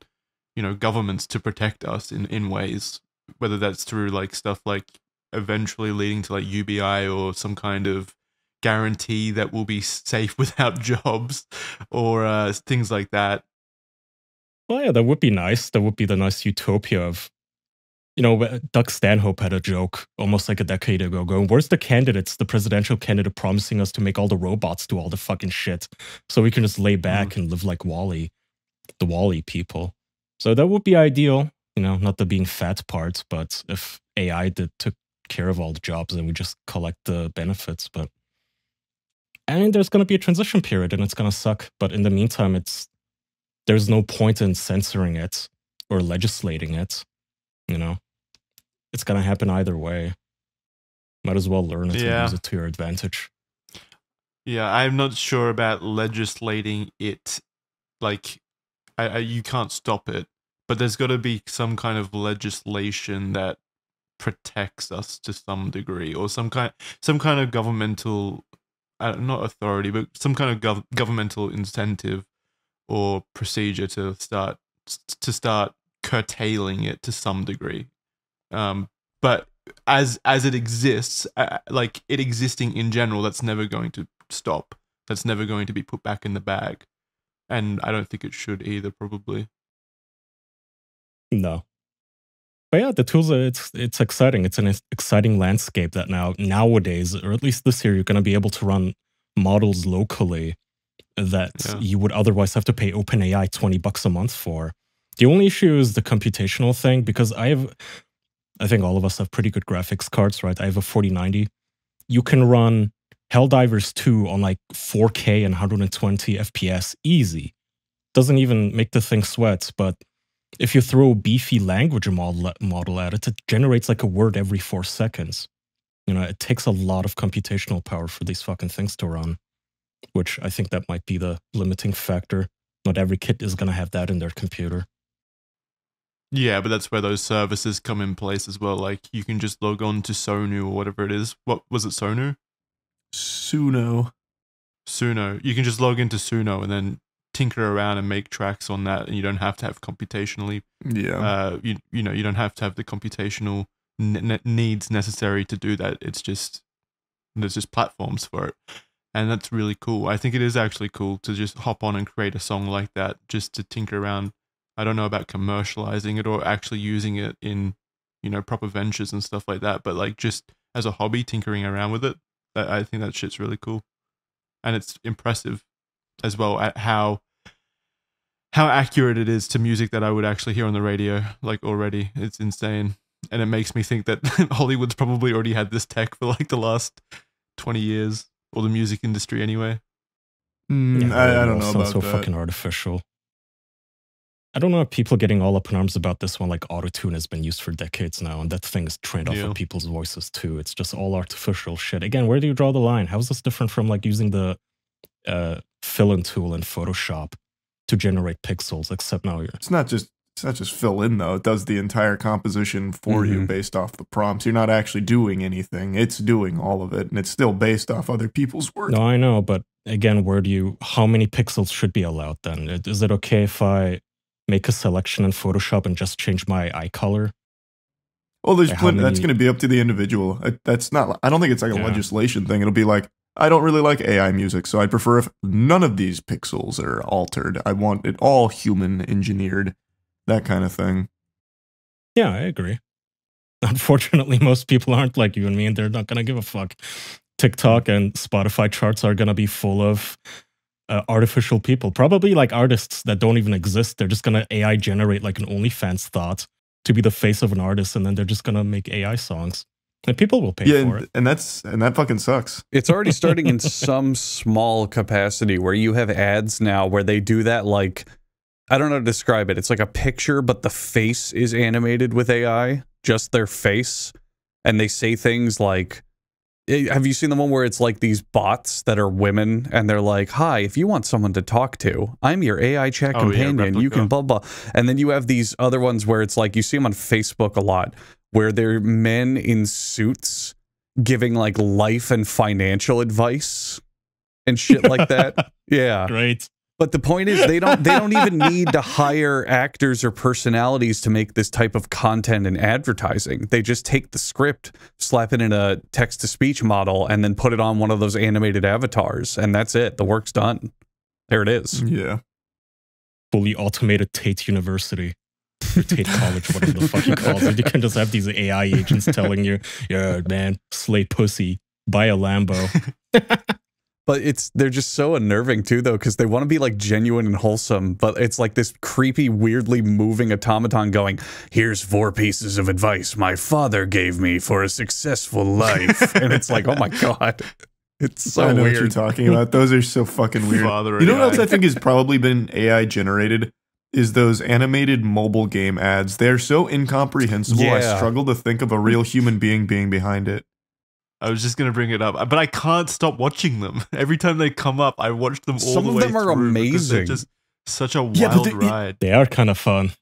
you know, governments to protect us in in ways, whether that's through like stuff like eventually leading to like UBI or some kind of guarantee that we'll be safe without jobs or uh, things like that. Well, yeah, that would be nice. That would be the nice utopia of, you know, Doug Stanhope had a joke almost like a decade ago going, Where's the candidates, the presidential candidate promising us to make all the robots do all the fucking shit so we can just lay back and live like WALL-E, the WALL-E people? So that would be ideal, you know, not the being fat part, but if AI did took care of all the jobs and we just collect the benefits. But and there's going to be a transition period and it's going to suck. But in the meantime, it's there's no point in censoring it or legislating it. You know, it's going to happen either way. Might as well learn it Yeah. and use it to your advantage. Yeah, I'm not sure about legislating it. Like, I, I you can't stop it, but there's got to be some kind of legislation that protects us to some degree, or some kind, some kind of governmental, uh, not authority, but some kind of gov- governmental incentive or procedure to start to start curtailing it to some degree. Um, but as as it exists, uh, like it existing in general, that's never going to stop. That's never going to be put back in the bag, and I don't think it should either. Probably. No. But yeah, the tools are, it's it's exciting. It's an exciting landscape that now nowadays, or at least this year, you're going to be able to run models locally that Yeah. you would otherwise have to pay OpenAI 20 bucks a month for. The only issue is the computational thing because I have I think all of us have pretty good graphics cards, right? I have a 4090. You can run Helldivers 2 on like 4K and 120 FPS easy. Doesn't even make the thing sweat, but if you throw a beefy language model, model at it, it generates like a word every four seconds. You know, it takes a lot of computational power for these fucking things to run, which I think that might be the limiting factor. Not every kid is going to have that in their computer. Yeah, but that's where those services come in place as well. Like you can just log on to Sonu or whatever it is. What was it, Sonu? Suno. Suno. You can just log into Suno and then tinker around and make tracks on that, and you don't have to have computationally. Yeah. Uh, you you know you don't have to have the computational n- n- needs necessary to do that. It's just there's just platforms for it. And that's really cool. I think it is actually cool to just hop on and create a song like that, just to tinker around. I don't know about commercializing it or actually using it in, you know, proper ventures and stuff like that, but like just as a hobby, tinkering around with it, I think that shit's really cool. And it's impressive as well at how how accurate it is to music that I would actually hear on the radio, like already. It's insane. And it makes me think that Hollywood's probably already had this tech for like the last 20 years, or the music industry anyway. Mm, Yeah, I, I don't know sounds about so that. fucking artificial. I don't know if people getting all up in arms about this one. Like autotune has been used for decades now, and that thing is trained off of people's voices too. It's just all artificial shit. Again, where do you draw the line? How is this different from like using the uh, fill-in tool in Photoshop to generate pixels? Except now you're It's not just it's not just fill in though. It does the entire composition for you Mhm. based off the prompts. You're not actually doing anything. It's doing all of it, and it's still based off other people's work. No, I know, but again, where do you? How many pixels should be allowed? Then Is it okay if I make a selection in Photoshop and just change my eye color? Well, there's Like, plenty. That's going to be up to the individual. That's not. I don't think it's like a Yeah. legislation thing. It'll be like I don't really like AI music, so I'd prefer if none of these pixels are altered. I want it all human engineered, that kind of thing. Yeah, I agree. Unfortunately, most people aren't like you and me, and they're not gonna give a fuck. TikTok and Spotify charts are gonna be full of uh, artificial people, probably like artists that don't even exist. They're just gonna AI generate like an OnlyFans thought to be the face of an artist, and then they're just gonna make AI songs, and people will pay yeah, for and, it. and that's and that fucking sucks. It's already starting in some small capacity where you have ads now where they do that like I don't know how to describe it. It's like a picture, but the face is animated with AI, just their face. And they say things like have you seen the one where it's like these bots that are women and they're like, Hi, if you want someone to talk to, I'm your AI chat Oh, yeah, companion. you can blah blah. And then you have these other ones where it's like you see them on Facebook a lot where they're men in suits giving like life and financial advice and shit like that. Yeah. Great. But the point is they don't they don't even need to hire actors or personalities to make this type of content and advertising. They just take the script, slap it in a text to speech model and then put it on one of those animated avatars and that's it. The work's done. There it is. Yeah, Fully automated Tate University. Or Tate College, whatever the fuck you call it. You can just have these AI agents telling you, yeah, man, slay pussy, buy a Lambo. But it's they're just so unnerving too though cuz they want to be like genuine and wholesome, but it's like this creepy weirdly moving automaton going, "Here's four pieces of advice my father gave me for a successful life." and it's like, "Oh my god." It's so I know what you're weird. talking about. Those are so fucking weird. Father You know what else I think has probably been AI generated? Is those animated mobile game ads. They're so incomprehensible. I struggle to think of a real human being being behind it. I was just gonna bring it up, but I can't stop watching them. Every time they come up, I watch them all Some the of way them are through they're amazing. Just such a wild Yeah, they- ride. They are kind of fun.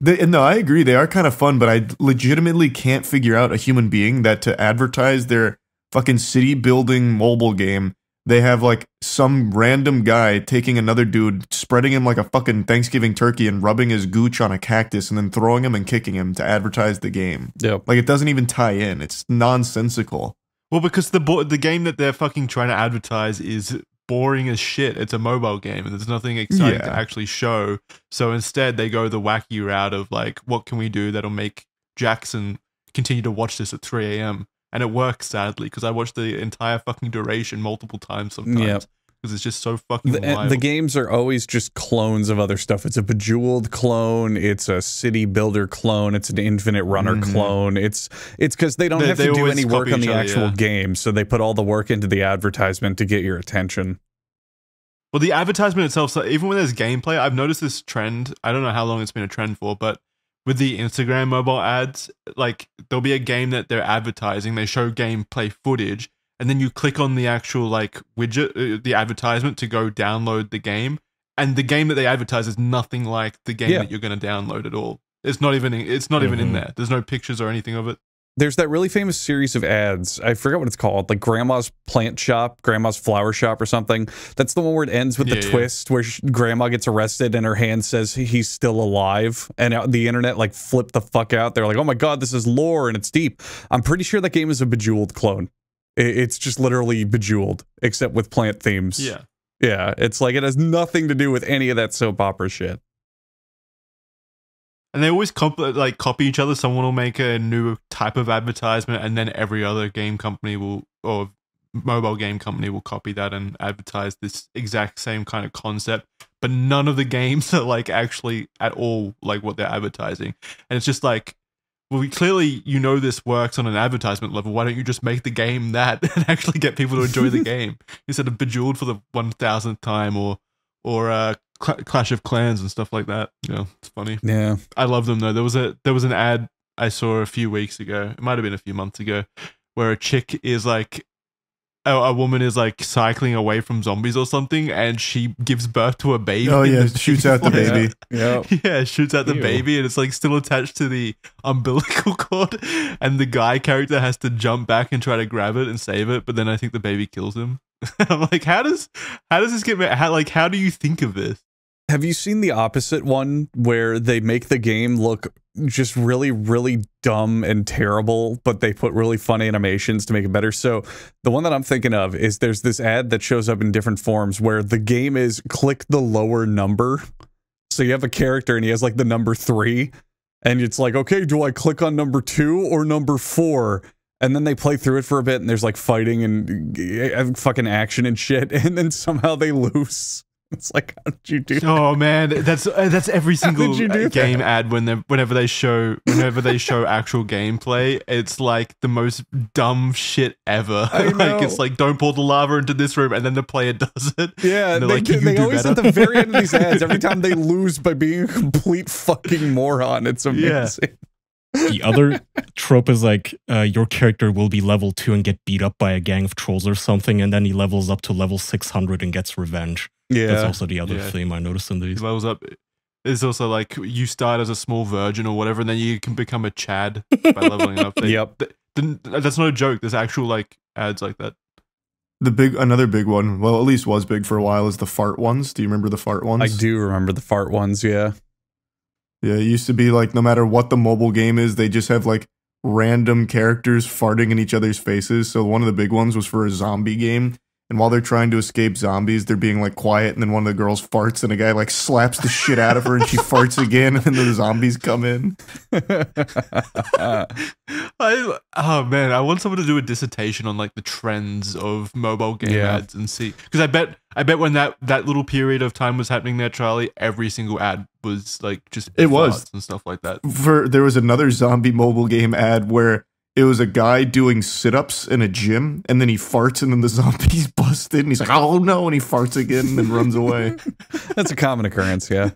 They, and no, I agree. They are kind of fun, but I legitimately can't figure out a human being that to advertise their fucking city building mobile game, they have like some random guy taking another dude, spreading him like a fucking Thanksgiving turkey and rubbing his gooch on a cactus and then throwing him and kicking him to advertise the game. Yeah. Like it doesn't even tie in. It's nonsensical. Well, because the bo- the game that they're fucking trying to advertise is boring as shit. It's a mobile game, and there's nothing exciting to actually show. So instead, they go the wacky route of like, what can we do that'll make Jackson continue to watch this at 3 a.m. And it works sadly because I watched the entire fucking duration multiple times sometimes Yep. because it's just so fucking The, wild. the games are always just clones of other stuff. It's a bejeweled clone. It's a city builder clone. It's an infinite runner Mhm. clone. It's it's because they don't They- have they to do any work on the other, actual yeah. game, so they put all the work into the advertisement to get your attention. Well, the advertisement itself, so even when there's gameplay, I've noticed this trend. I don't know how long it's been a trend for, but with the Instagram mobile ads, like there'll be a game that they're advertising, they show gameplay footage, and then you click on the actual like widget, uh, the advertisement to go download the game, and the game that they advertise is nothing like the game Yeah. that you're going to download at all. It's not even. It's not even in Mhm. there. There's no pictures or anything of it. There's that really famous series of ads. I forget what it's called, like Grandma's Plant Shop, Grandma's Flower Shop, or something. That's the one where it ends with Yeah, the yeah. twist where sh- Grandma gets arrested and her hand says he's still alive, and out- the internet like flipped the fuck out. They're like, "Oh my god, this is lore and it's deep." I'm pretty sure that game is a Bejeweled clone. It's just literally bejeweled, except with plant themes. Yeah. Yeah. It's like it has nothing to do with any of that soap opera shit. And they always comp- like copy each other. Someone will make a new type of advertisement, and then every other game company will or mobile game company will copy that and advertise this exact same kind of concept. But none of the games are like actually at all like what they're advertising, and it's just like. Well, we, clearly, you know this works on an advertisement level. Why don't you just make the game that and actually get people to enjoy the game instead of Bejeweled for the one thousandth time or or uh, Cl- Clash of Clans and stuff like that? You know, it's funny. Yeah. I love them though. There was a there was an ad I saw a few weeks ago. It might have been a few months ago, where a chick is like a, a woman is like cycling away from zombies or something, and she gives birth to a baby. Oh yeah, shoots out the baby. Yeah. Yeah, shoots at the Ew. baby, and it's like still attached to the umbilical cord, and the guy character has to jump back and try to grab it and save it, but then I think the baby kills him. I'm like, how does how does this get? How like how do you think of this? Have you seen the opposite one where they make the game look just really, really dumb and terrible, but they put really fun animations to make it better? So, the one that I'm thinking of is there's this ad that shows up in different forms where the game is click the lower number. So, you have a character and he has like the number three, and it's like, okay, do I click on number two or number four? And then they play through it for a bit and there's like fighting and uh, fucking action and shit, and then somehow they lose. It's like, how did you do that? Oh man, that's uh, that's every single you do game that? ad when they whenever they show whenever they show actual gameplay, it's like the most dumb shit ever. I like it's like don't pour the lava into this room, and then the player does it. Yeah, And they're like, do- they do always better." at the very end of these ads, every time they lose by being a complete fucking moron. It's amazing. the other trope is like uh, your character will be level two and get beat up by a gang of trolls or something, and then he levels up to level 600 and gets revenge. That's Yeah. also the other Yeah. theme I noticed in He these. levels up. It's also like you start as a small virgin or whatever, and then you can become a Chad by leveling up. They- Yep. th- th- that's not a joke. There's actual like ads like that. The big another big one, well at least was big for a while, is the fart ones. Do you remember the fart ones? I do remember the fart ones, yeah. Yeah, it used to be like no matter what the mobile game is, they just have like random characters farting in each other's faces. So one of the big ones was for a zombie game. And while they're trying to escape zombies, they're being like quiet, and then one of the girls farts, and a guy like slaps the shit out of her, and she farts again, and then the zombies come in. I oh man, I want someone to do a dissertation on like the trends of mobile game Yeah. ads and see because I bet I bet when that that little period of time was happening there, Charlie, every single ad was like just It was. and stuff like that. For there was another zombie mobile game ad where it was a guy doing sit-ups in a gym, and then he farts, and then the zombies busted, and he's like, "Oh no!" and he farts again, and then runs away. That's a common occurrence, yeah.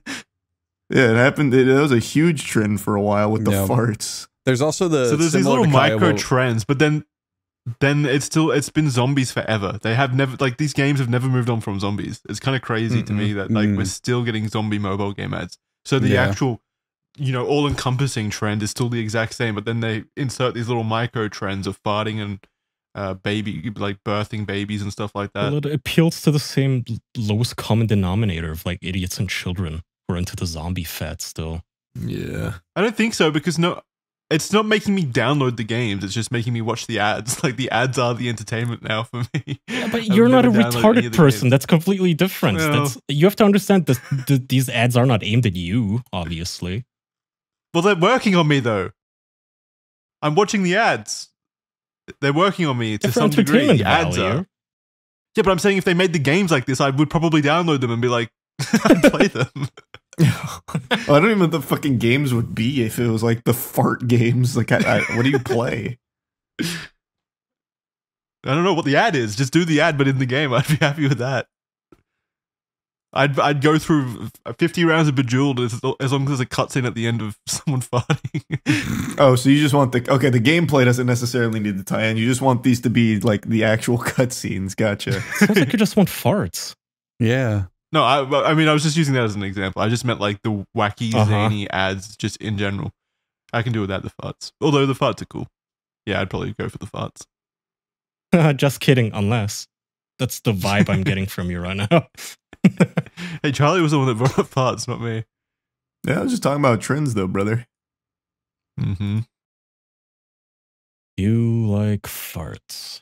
Yeah, it happened. It, it was a huge trend for a while with the Yeah. farts. There's also the so there's these little micro trends, but then then it's still it's been zombies forever. They have never like these games have never moved on from zombies. It's kind of crazy to me that like Mm. we're still getting zombie mobile game ads. So the Yeah. actual you know all encompassing trend is still the exact same, but then they insert these little micro trends of farting and uh, baby like birthing babies and stuff like that. Well, it appeals to the same lowest common denominator of like idiots and children who are into the zombie fat still. Yeah. I don't think so because no, it's not making me download the games. It's just making me watch the ads. Like the ads are the entertainment now for me. Yeah, but you're not a never downloaded any retarded person. games. That's completely different. Well- That's you have to understand that th- these ads are not aimed at you, obviously. Well, they're working on me though. I'm watching the ads. They're working on me to some degree. The ads value. are. Yeah, but I'm saying if they made the games like this, I would probably download them and be like, I'd play them. I don't even know what the fucking games would be if it was like the fart games. Like, I, I, what do you play? I don't know what the ad is. Just do the ad, but in the game, I'd be happy with that. I'd I'd go through 50 rounds of Bejeweled as, as long as there's a cutscene at the end of someone farting. Oh, so you just want the okay? The gameplay doesn't necessarily need to tie in. You just want these to be like the actual cutscenes. Gotcha. Sounds like you just want farts. Yeah. no, I I mean I was just using that as an example. I just meant like the wacky Uh-huh. zany ads just in general. I can do without the farts. Although the farts are cool. Yeah, I'd probably go for the farts. just kidding, unless that's the vibe I'm getting from you right now. hey, Charlie was the one that brought up farts, not me. Yeah, I was just talking about trends, though, brother. Mm-hmm. you like farts.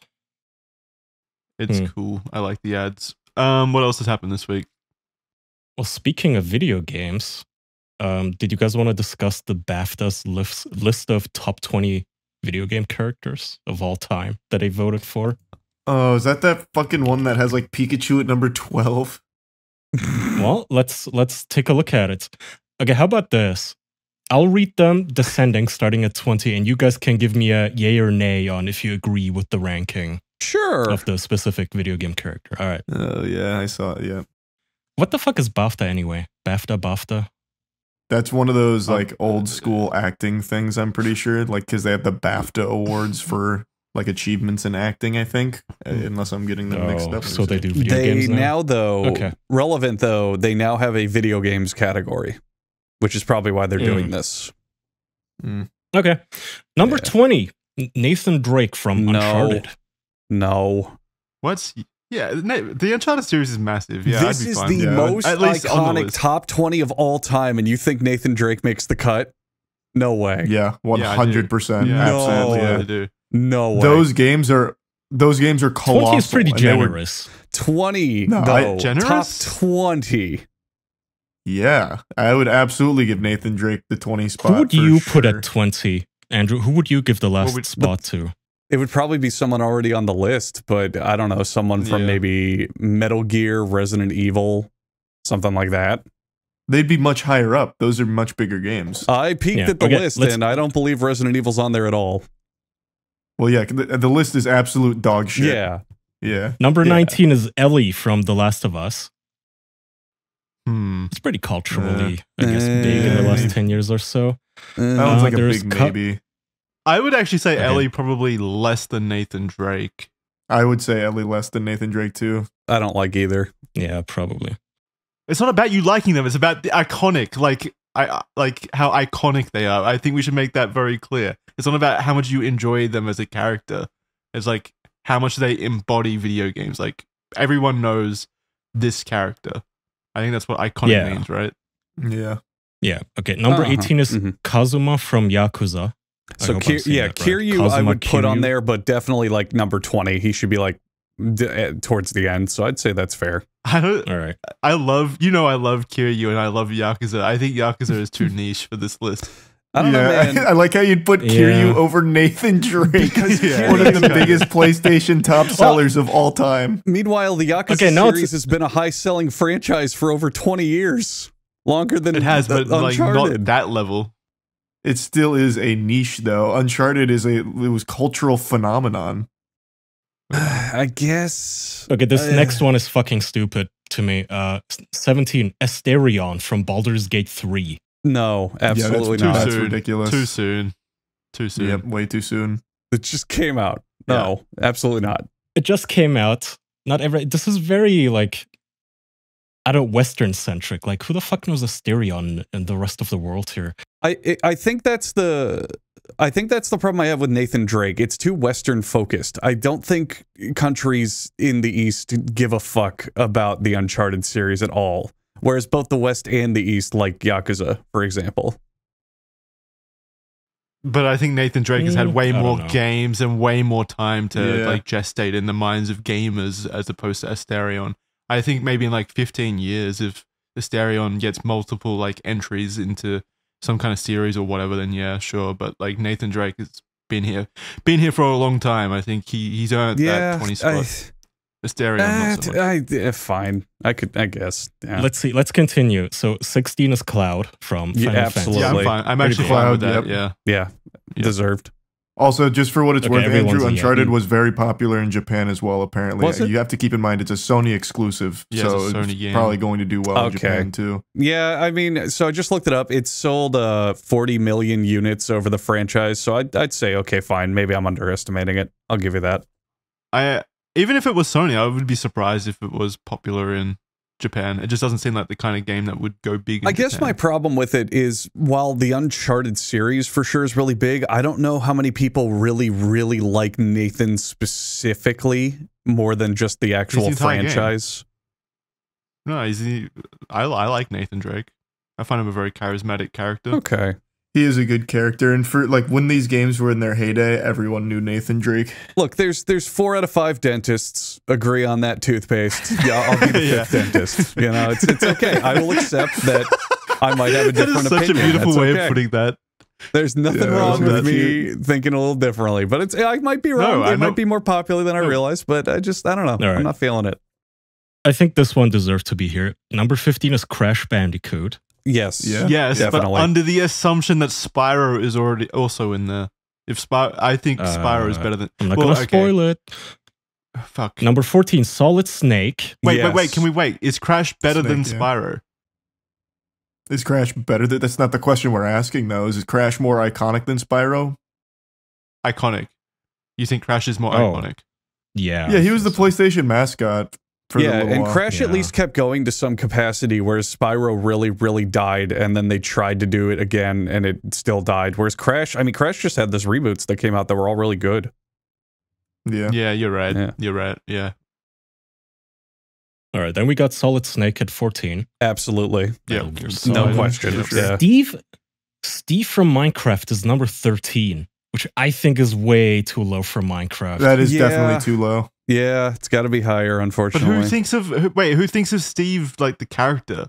It's Hmm. cool. I like the ads. Um, what else has happened this week? Well, speaking of video games, um, did you guys want to discuss the BAFTA's list, list of top 20 video game characters of all time that they voted for? Oh, is that that fucking one that has like Pikachu at number 12? Well, let's let's take a look at it. Okay, how about this? I'll read them descending starting at 20 and you guys can give me a yay or nay on if you agree with the ranking Sure. of the specific video game character. All right. Oh, yeah, I saw it. Yeah. What the fuck is BAFTA anyway? BAFTA, BAFTA? That's one of those Oh. like old school acting things, I'm pretty sure. Like, because they have the BAFTA awards for like achievements in acting, I think. uh, Unless I'm getting them mixed Oh, up. so they do video they games now? now though Okay. relevant though they now have a video games category, which is probably why they're Mm. doing this. Okay. Number Yeah. 20, Nathan Drake from No. Uncharted. No, What's yeah? The Uncharted series is massive. Yeah, this I'd be is fine. the Yeah, most at least on the iconic top twenty of all time, and you think Nathan Drake makes the cut? No way. Yeah, one Yeah, I do. hundred percent. Yeah, No. Absolutely. I do. No way. Those games are those games are colossal. 20 colossal. is pretty and they were- generous. twenty No, I- Generous? Top twenty. yeah, I would absolutely give Nathan Drake the twenty spot. Who would for you put sure. at 20? Andrew, who would you give the last would- spot to? It would probably be someone already on the list, but I don't know, someone from Yeah. maybe Metal Gear, Resident Evil, something like that. They'd be much higher up. Those are much bigger games. I peeked Yeah, at the okay, list, and I don't believe Resident Evil's on there at all. well, yeah, the, the list is absolute dog shit. Yeah, yeah. Number Yeah. 19 is Ellie from The Last of Us. Hmm. It's pretty culturally, I guess, big in the Uh, last 10 years or so. That Uh, one's like a big cu- maybe. I would actually say Okay. Ellie probably less than Nathan Drake. I would say Ellie less than Nathan Drake too. I don't like either. Yeah, probably. It's not about you liking them. It's about the iconic, like I like how iconic they are. I think we should make that very clear. It's not about how much you enjoy them as a character. It's like how much they embody video games. Like everyone knows this character. I think that's what iconic Yeah. means, right? Yeah. Yeah. Okay. Number Uh-huh. 18 is Mhm. Kazuma from Yakuza. So hope I'm Kir- saying yeah, that right. Kiryu I would put on there, but definitely like number twenty. He should be like d- eh, towards the end. So I'd say that's fair. I don't. All right. I love you know I love Kiryu and I love Yakuza. I think Yakuza is too niche for this list. I don't yeah. know, man. I like how you'd put Yeah. Kiryu over Nathan Drake. Because, yeah, one of the biggest PlayStation top sellers of all time. Meanwhile, the Yakuza Okay, now series has been a high-selling franchise for over twenty years, longer than It has, the- but like not that level. It still is a niche though. Uncharted is a it was cultural phenomenon. I guess. Okay, this Uh, next one is fucking stupid to me. Uh, 17, Astarion from Baldur's Gate 3. No, absolutely too not. That's soon. ridiculous. Too soon. Too soon. Yep, way too soon. It just came out. No, absolutely not. It just came out. Not every. This is very, like, I don't Western centric. Like, who the fuck knows Astarion and the rest of the world here? I I- I think that's the I think that's the problem I have with Nathan Drake. It's too Western focused. I don't think countries in the East give a fuck about the Uncharted series at all. Whereas both the West and the East like Yakuza, for example. But I think Nathan Drake has had Mm, way more know. games and way more time to Yeah. like gestate in the minds of gamers as opposed to Astarion. I think maybe in like 15 years, if Astarion gets multiple like entries into some kind of series or whatever, then yeah, sure. But like Nathan Drake has been here, been here for a long time. I think he he's earned that 20 spot. I, Astarion, uh, so much. I, eh, fine. I could I guess. Yeah. Let's see. Let's continue. So, 16 is Cloud from Yeah, Final absolutely. yeah, I'm fine. I'm Pretty actually cool. fine with Cloud, that. yep. Yeah. yeah. Yeah. Deserved. Also, just for what it's Okay, worth, Andrew, Uncharted Yankee. was very popular in Japan as well. Apparently, Was it? you have to keep in mind it's a Sony exclusive, Yeah, so a it's Sony game. probably going to do well in Okay. Japan too. Yeah, I mean, so I just looked it up. It sold uh 40 million units over the franchise. So I'd, I'd say, okay, fine. Maybe I'm underestimating it. I'll give you that. I even if it was Sony, I would be surprised if it was popular in Japan. It just doesn't seem like the kind of game that would go big. In I guess my problem with it is while the Uncharted series for sure is really big, I don't know how many people really, really like Nathan specifically more than just the actual entire game. franchise. no, he's the, I I like Nathan Drake. I find him a very charismatic character. Okay. He is a good character, and for like when these games were in their heyday, everyone knew Nathan Drake. Look, there's there's four out of five dentists agree on that toothpaste. Yeah, I'll be the Yeah. fifth dentist. You know, it's it's okay. I will accept that I might have a That different is such opinion. a beautiful That's way okay. of putting that. There's nothing Yeah, wrong with really me thinking a little differently, but it's I might be wrong. No, I it might be more popular than I No. realized, but I just I don't know. All right. I'm not feeling it. I think this one deserves to be here. Number 15 is Crash Bandicoot. Yes. Yeah. Yes, but under the assumption that Spyro is already also in there. If Spyro, I think Spyro is Uh, better than. I'm not Well, gonna okay. spoil it. Fuck. Number 14, Solid Snake. Wait, wait, wait. Can we wait? Is Crash better than Snake, yeah. Spyro? Is Crash better? Th- That's not the question we're asking, though. Is Crash more iconic than Spyro? Iconic. You think Crash is more Oh. iconic? Yeah. yeah, he was the PlayStation mascot for yeah, the and while. Crash at least kept going to some capacity, whereas Spyro really, really died, and then they tried to do it again, and it still died. Whereas Crash, I mean, Crash just had those reboots that came out that were all really good. Yeah. Yeah, you're right. Yeah. You're right. Yeah. All right, then we got Solid Snake at 14. Absolutely, Yeah. Um, Metal no question. Yeah. Yeah. Steve Steve from Minecraft is number 13, which I think is way too low for Minecraft. That is Yeah. definitely too low. Yeah, it's got to be higher, unfortunately. But unfortunately. who thinks of who, wait? Who thinks of Steve like the character?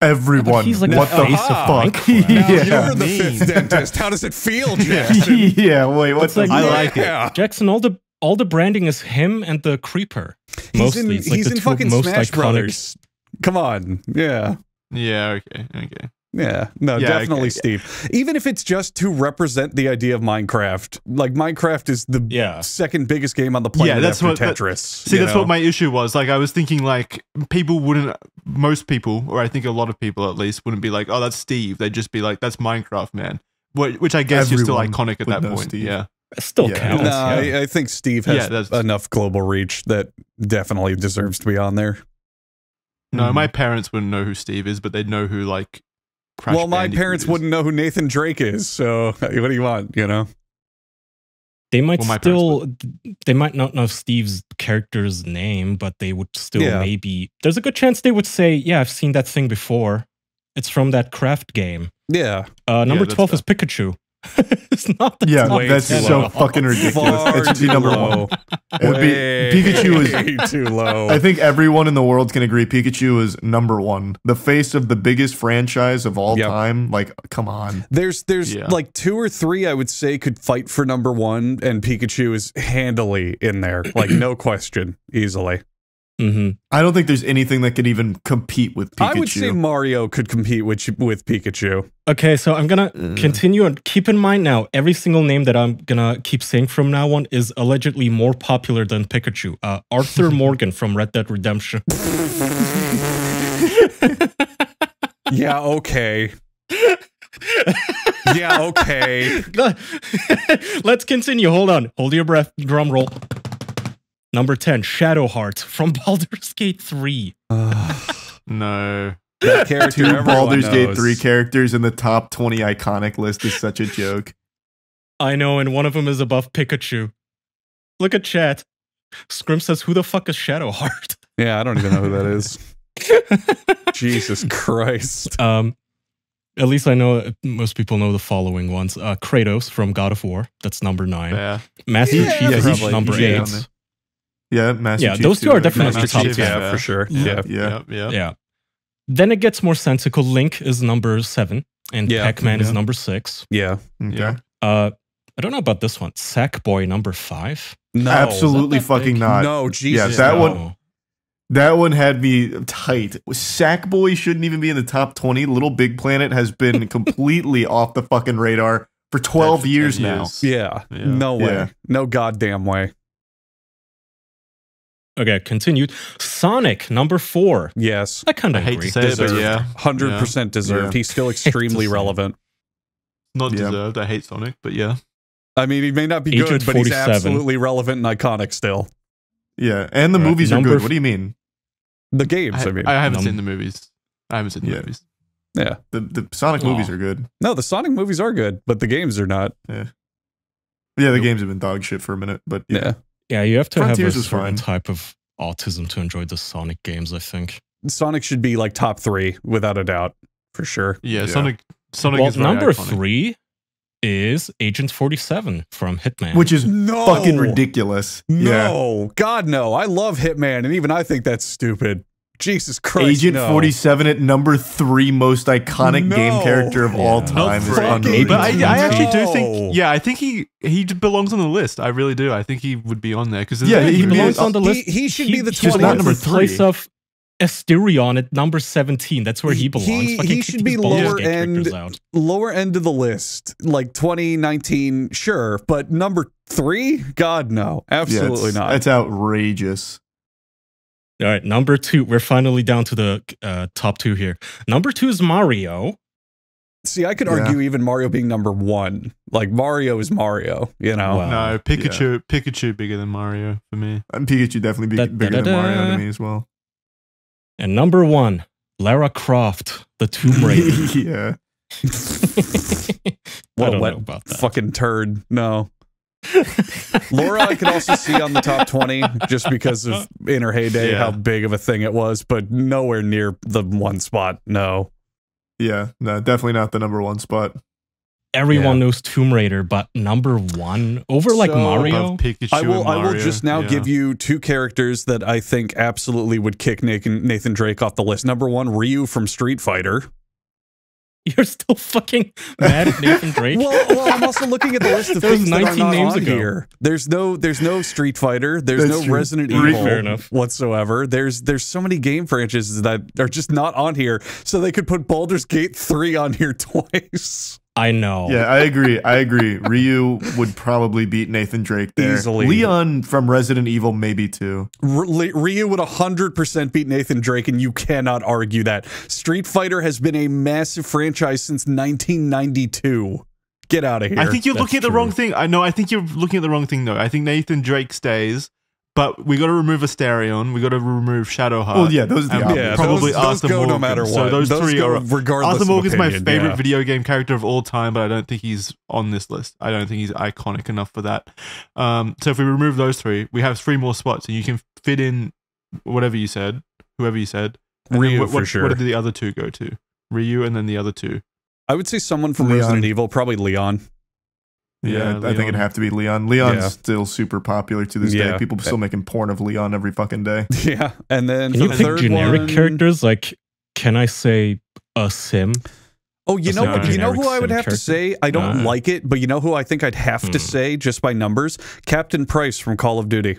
Everyone. he's like what the face of fuck? Yeah. you're the fifth dentist. How does it feel, Jackson? yeah, wait, what's It's like- I like it. Jackson, all the all the branding is him and the creeper. He's Mostly, in, it's like he's the in two fucking most Smash iconic. Brothers. Come on, yeah. Yeah. Okay. Okay. Yeah, no, Yeah, definitely okay. Steve. Even if it's just to represent the idea of Minecraft, like Minecraft is the Yeah. second biggest game on the planet Yeah, that's after what- that- Tetris. See, you that's know? what my issue was. Like, I was thinking, like, people wouldn't, most people, or I think a lot of people at least, wouldn't be like, oh, that's Steve. They'd just be like, that's Minecraft, man. Which I guess you're still iconic at that point. Steve. Yeah. It still Yeah. counts. No, yeah. I, I think Steve has Yeah, enough global reach that definitely deserves to be on there. No, Mhm. my parents wouldn't know who Steve is, but they'd know who, like, Crash well, my Bandicoot parents is. wouldn't know who Nathan Drake is, so what do you want? You know? They might Well, still they might not know Steve's character's name, but they would still Yeah. maybe there's a good chance they would say, Yeah, I've seen that thing before. It's from that craft game. Yeah, Uh, number that's 12 is Pikachu. it's not that Yeah, Way that's too so low. fucking ridiculous. far It should be number low. one. It'd be- Pikachu is too low. I think everyone in the world can agree Pikachu is number one. The face of the biggest franchise of all Yep. time. Like, come on. There's there's Yeah. like two or three I would say could fight for number one, and Pikachu is handily in there, like no question, easily. Hmm I don't think there's anything that could even compete with Pikachu. I would say Mario could compete with with Pikachu. Okay, so I'm gonna Uh. continue and keep in mind now every single name that I'm gonna keep saying from now on is allegedly more popular than Pikachu. Uh, Arthur Morgan from Red Dead Redemption. Yeah, okay. yeah, okay. Let's continue. Hold on. Hold your breath. Drum roll. Number 10, Shadowheart from Baldur's Gate 3. No. that character Two everyone Baldur's Gate 3 characters in the top 20 iconic list is such a joke. I know, and one of them is above Pikachu. Look at chat. Scrim says, Who the fuck is Shadowheart? Yeah, I don't even know who that is. Jesus Christ. um, at least I know most people know the following ones. Uh, Kratos from God of War. That's number nine. Yeah. Master Yeah, Chief is probably. number Yeah, eight. On there. Yeah, Master Yeah, Chief those two too, are I think. definitely Master top Chief, 10. Yeah, yeah. for sure. Yeah. Yeah. Yeah. Yep. Yep. Yeah. Then it gets more sensical. Link is number seven, and Yeah. Pac-Man is number six. Yeah. Okay. Yeah. Uh, I don't know about this one. Sackboy number five. No. Absolutely that that fucking big? not. No, Jesus. Yeah, that no. one- That one had me tight. Sackboy shouldn't even be in the top 20. Little Big Planet has been completely off the fucking radar for 12 For 10 years now. Yeah. Yeah. No way. Yeah. No goddamn way. Okay, continued. Sonic number four. Yes. I kind of hate agree. to say it, but yeah. 100% deserved. Yeah. He's still extremely relevant. Not Yeah. deserved. I hate Sonic, but yeah. I mean, he may not be Agent good, but he's absolutely relevant and iconic still. Yeah, and the Right. movies are good. What do you mean? The games, I, I, mean. I haven't Num- seen the movies. I haven't seen the Yeah. movies. yeah. The the Sonic Aw. movies are good. No, the Sonic movies are good, but the games are not. Yeah, the Nope. games have been dog shit for a minute, but yeah. Yeah. Yeah, you have to Frontiers have a certain fine. type of autism to enjoy the Sonic games. I think. Sonic should be like top three without a doubt, for sure. Yeah, Yeah. Sonic Sonic well, is very number iconic. three is Agent 47 from Hitman. which is No. fucking ridiculous. Yeah. No, God, no. I love Hitman, and even I think that's stupid. Jesus Christ. Agent no. 47 at number three most iconic game character of all Yeah. time is fucking unbelievable. But I, I actually do think, yeah, I think he he belongs on the list. I really do. I think he would be on there because Yeah, he he belongs uh, on the list. he should be the he 20th. belongs Number in place three. of Astarion at number 17. That's where he belongs. He- he should be lower end- Lower end of the list, like 2019, sure, but number three? God, no. Yeah, Absolutely it's, not. It's outrageous. All right, number two. We're finally down to the uh, top two here. Number two is Mario. See, I could Yeah. argue even Mario being number one. Like, Mario is Mario, you know? Wow. no Pikachu. Pikachu bigger than Mario for me. And Pikachu definitely be Da- bigger than da- da- Mario da. to me as well. And number one, Lara Croft, the Tomb Raider. yeah. I What a don't know about that. fucking turd. No. Laura, I could also see on the top 20 just because of in her heyday Yeah. how big of a thing it was, but nowhere near the one spot. No. Yeah. No, definitely not the number one spot. Everyone Yeah. knows Tomb Raider, but number one over like Mario. Above Pikachu. I will and I will just now yeah. give you two characters that I think absolutely would kick Nathan, Nathan Drake off the list. Number one, Ryu from Street Fighter. You're still fucking mad at Nathan Drake. Well, well, I'm also looking at the list of That was things that are 19 not names on ago. here. There's no, there's no Street Fighter. There's That's no true. Resident Fair Evil enough. whatsoever. There's, there's so many game franchises that are just not on here. So they could put Baldur's Gate three on here twice. I know. Yeah, I agree. I agree. Ryu would probably beat Nathan Drake there. Easily. Leon from Resident Evil, maybe too. R- Ryu would 100% beat Nathan Drake, and you cannot argue that. Street Fighter has been a massive franchise since 1992. Get out of here. I think you're That's looking at the true. wrong thing. I know. I think you're looking at the wrong thing though. I think Nathan Drake stays, but we got to remove Astarion. We got to remove Shadowheart. Well, yeah, those are the and obvious. yeah, probably those, those Arthur go Morgan. no matter what. So those, three go are. regardless. Arthur of Morgan's my favorite yeah. video game character of all time, but I don't think he's on this list. I don't think he's iconic enough for that. Um, so if we remove those three, we have three more spots, and you can fit in whatever you said, whoever you said. Ryu what, for what, sure. What did the other two go to? Ryu, and then the other two. I would say someone from Leon. Resident Evil, probably Leon. Yeah, I think it'd have to be Leon. Leon's Yeah. still super popular to this Yeah. day. People still making porn of Leon every fucking day. Yeah, and then Can for you the pick third generic one- characters? Like, can I say a sim? Oh, you Just know, like a you know who I would sim have to say. I don't Uh. like it, but you know who I think I'd have to Hmm. say just by numbers. Captain Price from Call of Duty.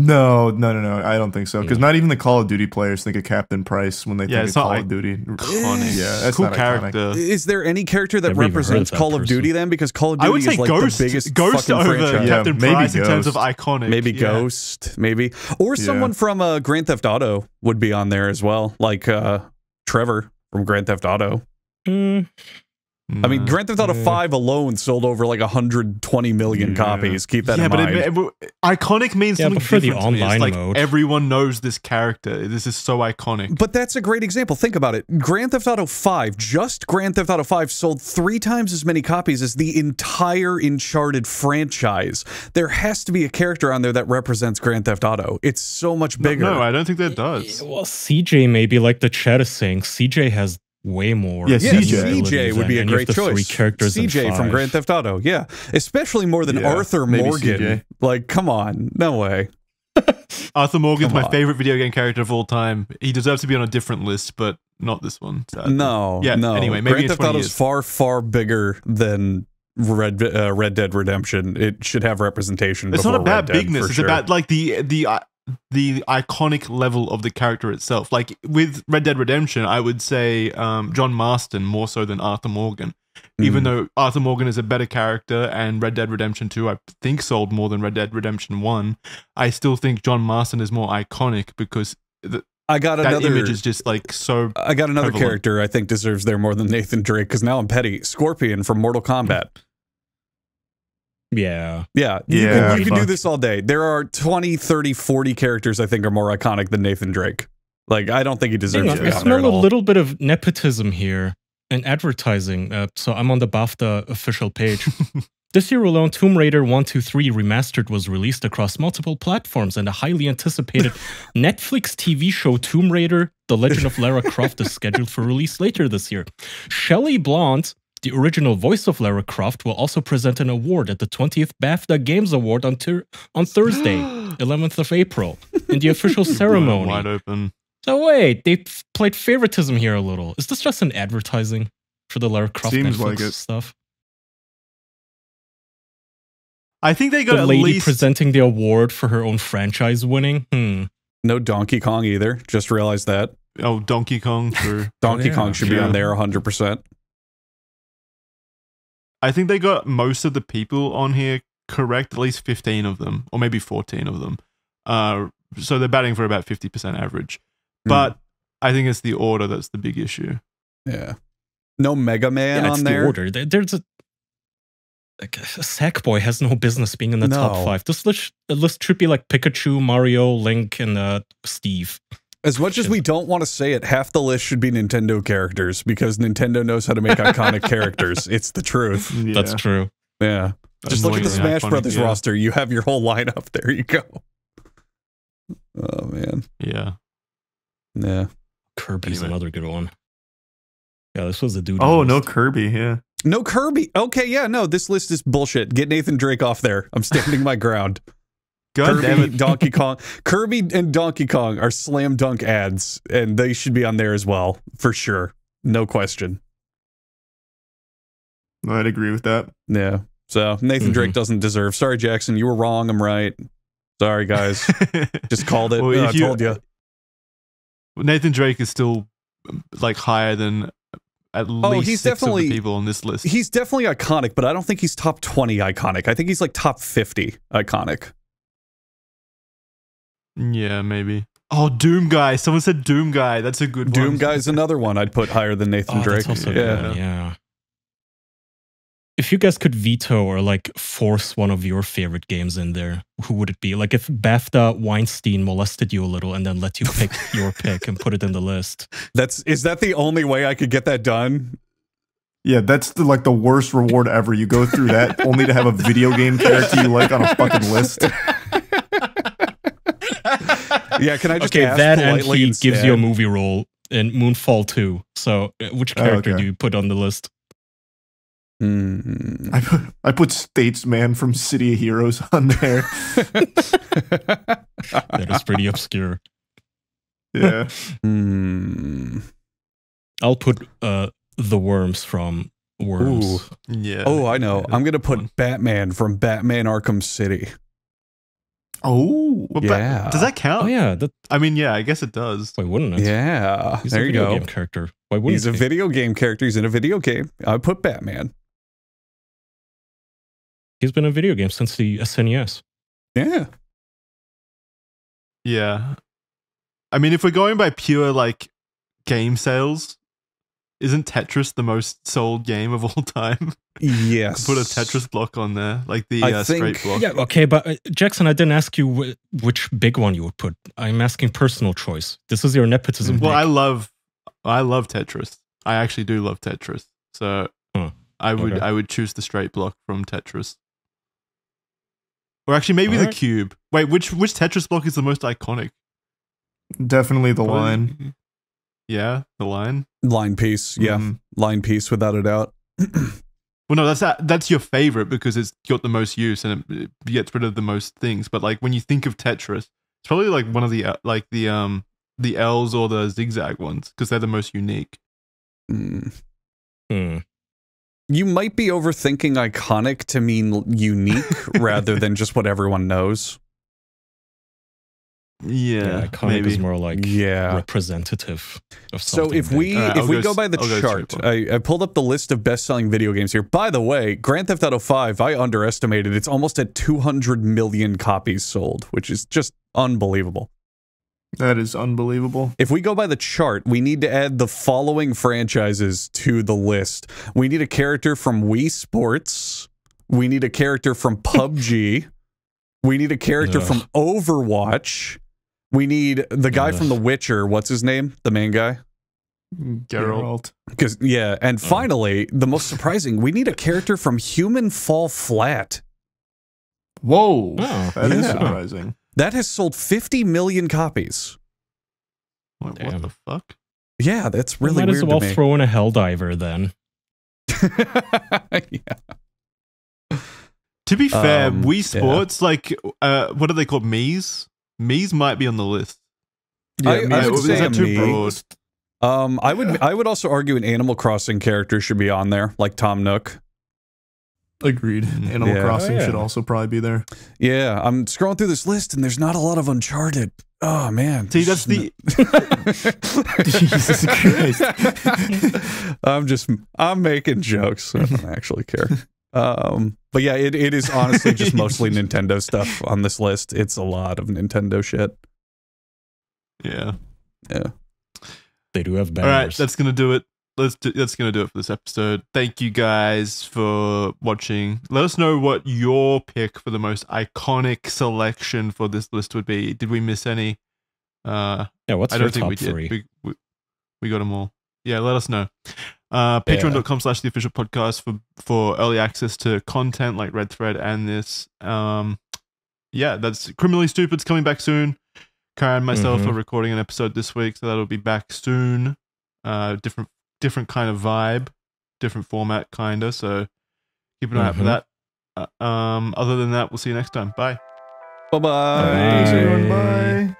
No, no, no, no. I don't think so. Because Mm. not even the Call of Duty players think of Captain Price when they Yeah, think of Call like- of Duty. Iconic. Yeah, that's cool not iconic. Is there any character that Never even heard represents that Call of. Duty then? Because Call of I Duty would say is like Ghost. the biggest Ghost fucking over franchise. Yeah, Captain maybe Price in terms of iconic. Maybe yeah. Ghost, maybe, or Yeah. someone from uh, Grand Theft Auto would be on there as well, like uh, Trevor from Grand Theft Auto. Hmm, I mean, Grand Theft Auto Yeah. 5 alone sold over like 120 million Yeah. copies. Keep that yeah, in but mind. it, it- iconic means Yeah, something but for the different to me. It's online like mode- everyone knows this character. This is so iconic. But that's a great example. Think about it. Grand Theft Auto 5, just Grand Theft Auto 5 sold three times as many copies as the entire Uncharted franchise. There has to be a character on there that represents Grand Theft Auto. It's so much bigger. No, I don't think that does. Well, CJ maybe like the chat is saying. CJ has way more. Yeah, yeah, CJ. CJ would be a than any of great choice. Three characters CJ from. Grand Theft Auto, yeah, especially more than Yeah, Arthur Morgan. CJ. Like, come on, no way. Arthur Morgan's Come my on. favorite video game character of all time. He deserves to be on a different list, but not this one. sadly. No, Yeah, no. anyway, maybe Grand in Theft 20 Auto's years. far, far bigger than Red uh, Red Dead Redemption. It should have representation. It's not before about Red bigness. for It's sure. about like the the uh, the iconic level of the character itself. Like with Red Dead Redemption, I would say um, John Marston more so than Arthur Morgan. Even Mm. though Arthur Morgan is a better character and Red Dead Redemption 2 I think sold more than Red Dead Redemption 1, I still think John Marston is more iconic because th- I got that another image is just like so I got another prevalent. character I think deserves there more than Nathan Drake because now I'm petty. Scorpion from Mortal Kombat. Yeah. Yeah, you Yeah, can, you can do this all day. There are 20, 30, 40 characters I think are more iconic than Nathan Drake. Like, I don't think he deserves Hang to be I smell a little bit of nepotism here and advertising. Uh, so I'm on the BAFTA official page. This year alone, Tomb Raider 123 Remastered was released across multiple platforms, and the highly anticipated Netflix TV show Tomb Raider The Legend of Lara Croft is scheduled for release later this year. Shelley Blond, the original voice of Lara Croft, will also present an award at the 20th BAFTA Games Award on, tur- on Thursday, 11th of April, in the official ceremony. Wide open. So wait, they f- played favoritism here a little. Is this just an advertising for the Lara Croft Seems Netflix like it. stuff? I think they got The at lady least. presenting the award for her own franchise winning. Hmm. No Donkey Kong either. Just realized that. oh, Donkey Kong for. Donkey yeah. Kong should be on there 100%. I think they got most of the people on here correct, at least 15 of them, or maybe 14 of them. Uh, so they're batting for about 50% average. Hmm. But I think it's the order that's the big issue. Yeah. No Mega Man yeah, it's on the there. order. There's a like Sackboy has no business being in the top five. This list, list should be like Pikachu, Mario, Link, and uh, Steve. As much as we don't want to say it, half the list should be Nintendo characters because Nintendo knows how to make iconic characters. It's the truth. Yeah. That's true. Yeah. Just look at the Annoyingly Smash iconic, Brothers yeah. roster. You have your whole lineup. There you go. Oh man. Yeah. Yeah. Kirby's Anyway. another good one. Yeah, this was a dude. Oh, no. Kirby. Yeah. No Kirby. Okay, yeah, no, this list is bullshit. Get Nathan Drake off there. I'm standing my ground. God Kirby. Donkey Kong. Kirby and Donkey Kong are slam dunk ads, and they should be on there as well, for sure. No question. I'd agree with that. Yeah. So Nathan Mhm. Drake doesn't deserve. Sorry, Jackson. You were wrong. I'm right. Sorry, guys. Just called it. Well, I you- told you. Nathan Drake is still like higher than at least Oh, he's six definitely- people on this list. He's definitely iconic, but I don't think he's top 20 iconic. I think he's like top 50 iconic. Yeah, maybe. Oh, Doom Guy. Someone said Doom Guy. That's a good Doom one. Guy's another one I'd put higher than Nathan Oh, Drake. that's also yeah. good. Yeah. If you guys could veto or like force one of your favorite games in there, who would it be? Like if BAFTA Weinstein molested you a little and then let you pick your pick and put it in the list. That's is that the only way I could get that done? Yeah, that's the like the worst reward ever. You go through that only to have a video game character you like on a fucking list. Yeah, can I just okay, ask that and he instead? gives you a movie role in Moonfall 2. So uh, which Oh, character okay. do you put on the list? Mm. I put I put Statesman from City of Heroes on there. That is pretty obscure. Yeah. Hmm. I'll put uh the worms from Worms. Yeah. Oh, I know. Yeah, I'm gonna put one. Batman from Batman Arkham City. Oh. Well, but yeah. does that count? Oh yeah, that I mean, yeah, I guess it does. why wouldn't it? Yeah, He's there a you go. game character. Why wouldn't He's a video game character. He's in a video game. I put Batman. He's been in video games since the SNES. Yeah. Yeah. I mean, if we're going by pure like game sales, isn't Tetris the most sold game of all time? Yes. Put a Tetris block on there, like the uh, think- straight block. Yeah, okay, but uh, Jackson, I didn't ask you wh- which big one you would put. I'm asking personal choice. This is your nepotism. Well, pick. I love, I love Tetris. I actually do love Tetris. So Huh. I would, Okay. I would choose the straight block from Tetris. Or actually, maybe the Alright. cube. Wait, which which Tetris block is the most iconic? Definitely the Probably- line. Yeah, the line. line piece. Yeah, Mhm. line piece without a doubt. Well, no, that's that, that's your favorite because it's got the most use and it, it gets rid of the most things. But like when you think of Tetris, it's probably like one of the uh, like the um the L's or the zigzag ones because they're the most unique. Mm. Hmm. You might be overthinking iconic to mean unique rather than just what everyone knows. Yeah, Yeah, iconic maybe. is more like yeah. representative of something. So something. if we Alright, if I'll we go go by the I'll chart, I, I pulled up the list of best-selling video games here. By the way, Grand Theft Auto 5, I underestimated. It's almost at 200 million copies sold, which is just unbelievable. That is unbelievable. If we go by the chart, we need to add the following franchises to the list. We need a character from Wii Sports. We need a character from PUBG. We need a character Ugh. from Overwatch. We need the guy from The Witcher. What's his name? The main guy? Geralt. Because yeah, and finally, the most surprising, we need a character from Human Fall Flat. Whoa, Oh, that is yeah. surprising. That has sold 50 million copies. What, what the fuck? Yeah, that's We really might weird as well to me. throw in a Helldiver then. yeah. To be fair, Um, Wii yeah. Sports, like, uh, what are they called? Mii's? Mii's might be on the list. I- I too. would is say that too broad? Um, I would I would also argue an Animal Crossing character should be on there, like Tom Nook. Agreed. Animal Yeah. Crossing Oh, yeah. should also probably be there. Yeah, I'm scrolling through this list and there's not a lot of Uncharted. Oh man. See, that's the. Jesus Christ. I'm just I'm making jokes. I don't actually care. Um, but yeah, it, it is honestly just mostly Nintendo stuff on this list. It's a lot of Nintendo shit. Yeah. Yeah. They do have All right, that's gonna do it. Let's do, that's gonna do it for this episode. Thank you guys for watching. Let us know what your pick for the most iconic selection for this list would be. Did we miss any? Uh, yeah, what's I your don't think top we did. three? We, we, we got them all. Yeah, let us know. Uh, Yeah. Patreon.com slash the official podcast for, for early access to content like Red Thread and this. Um, yeah, that's Criminally Stupid's coming back soon. Karen and myself Mhm. are recording an episode this week, so that'll be back soon. Uh, different different kind of vibe, different format, kinda. So keep an eye out for Mhm. that. Uh, um, other than that, we'll see you next time. Bye. Bye bye. Thanks, everyone. Bye.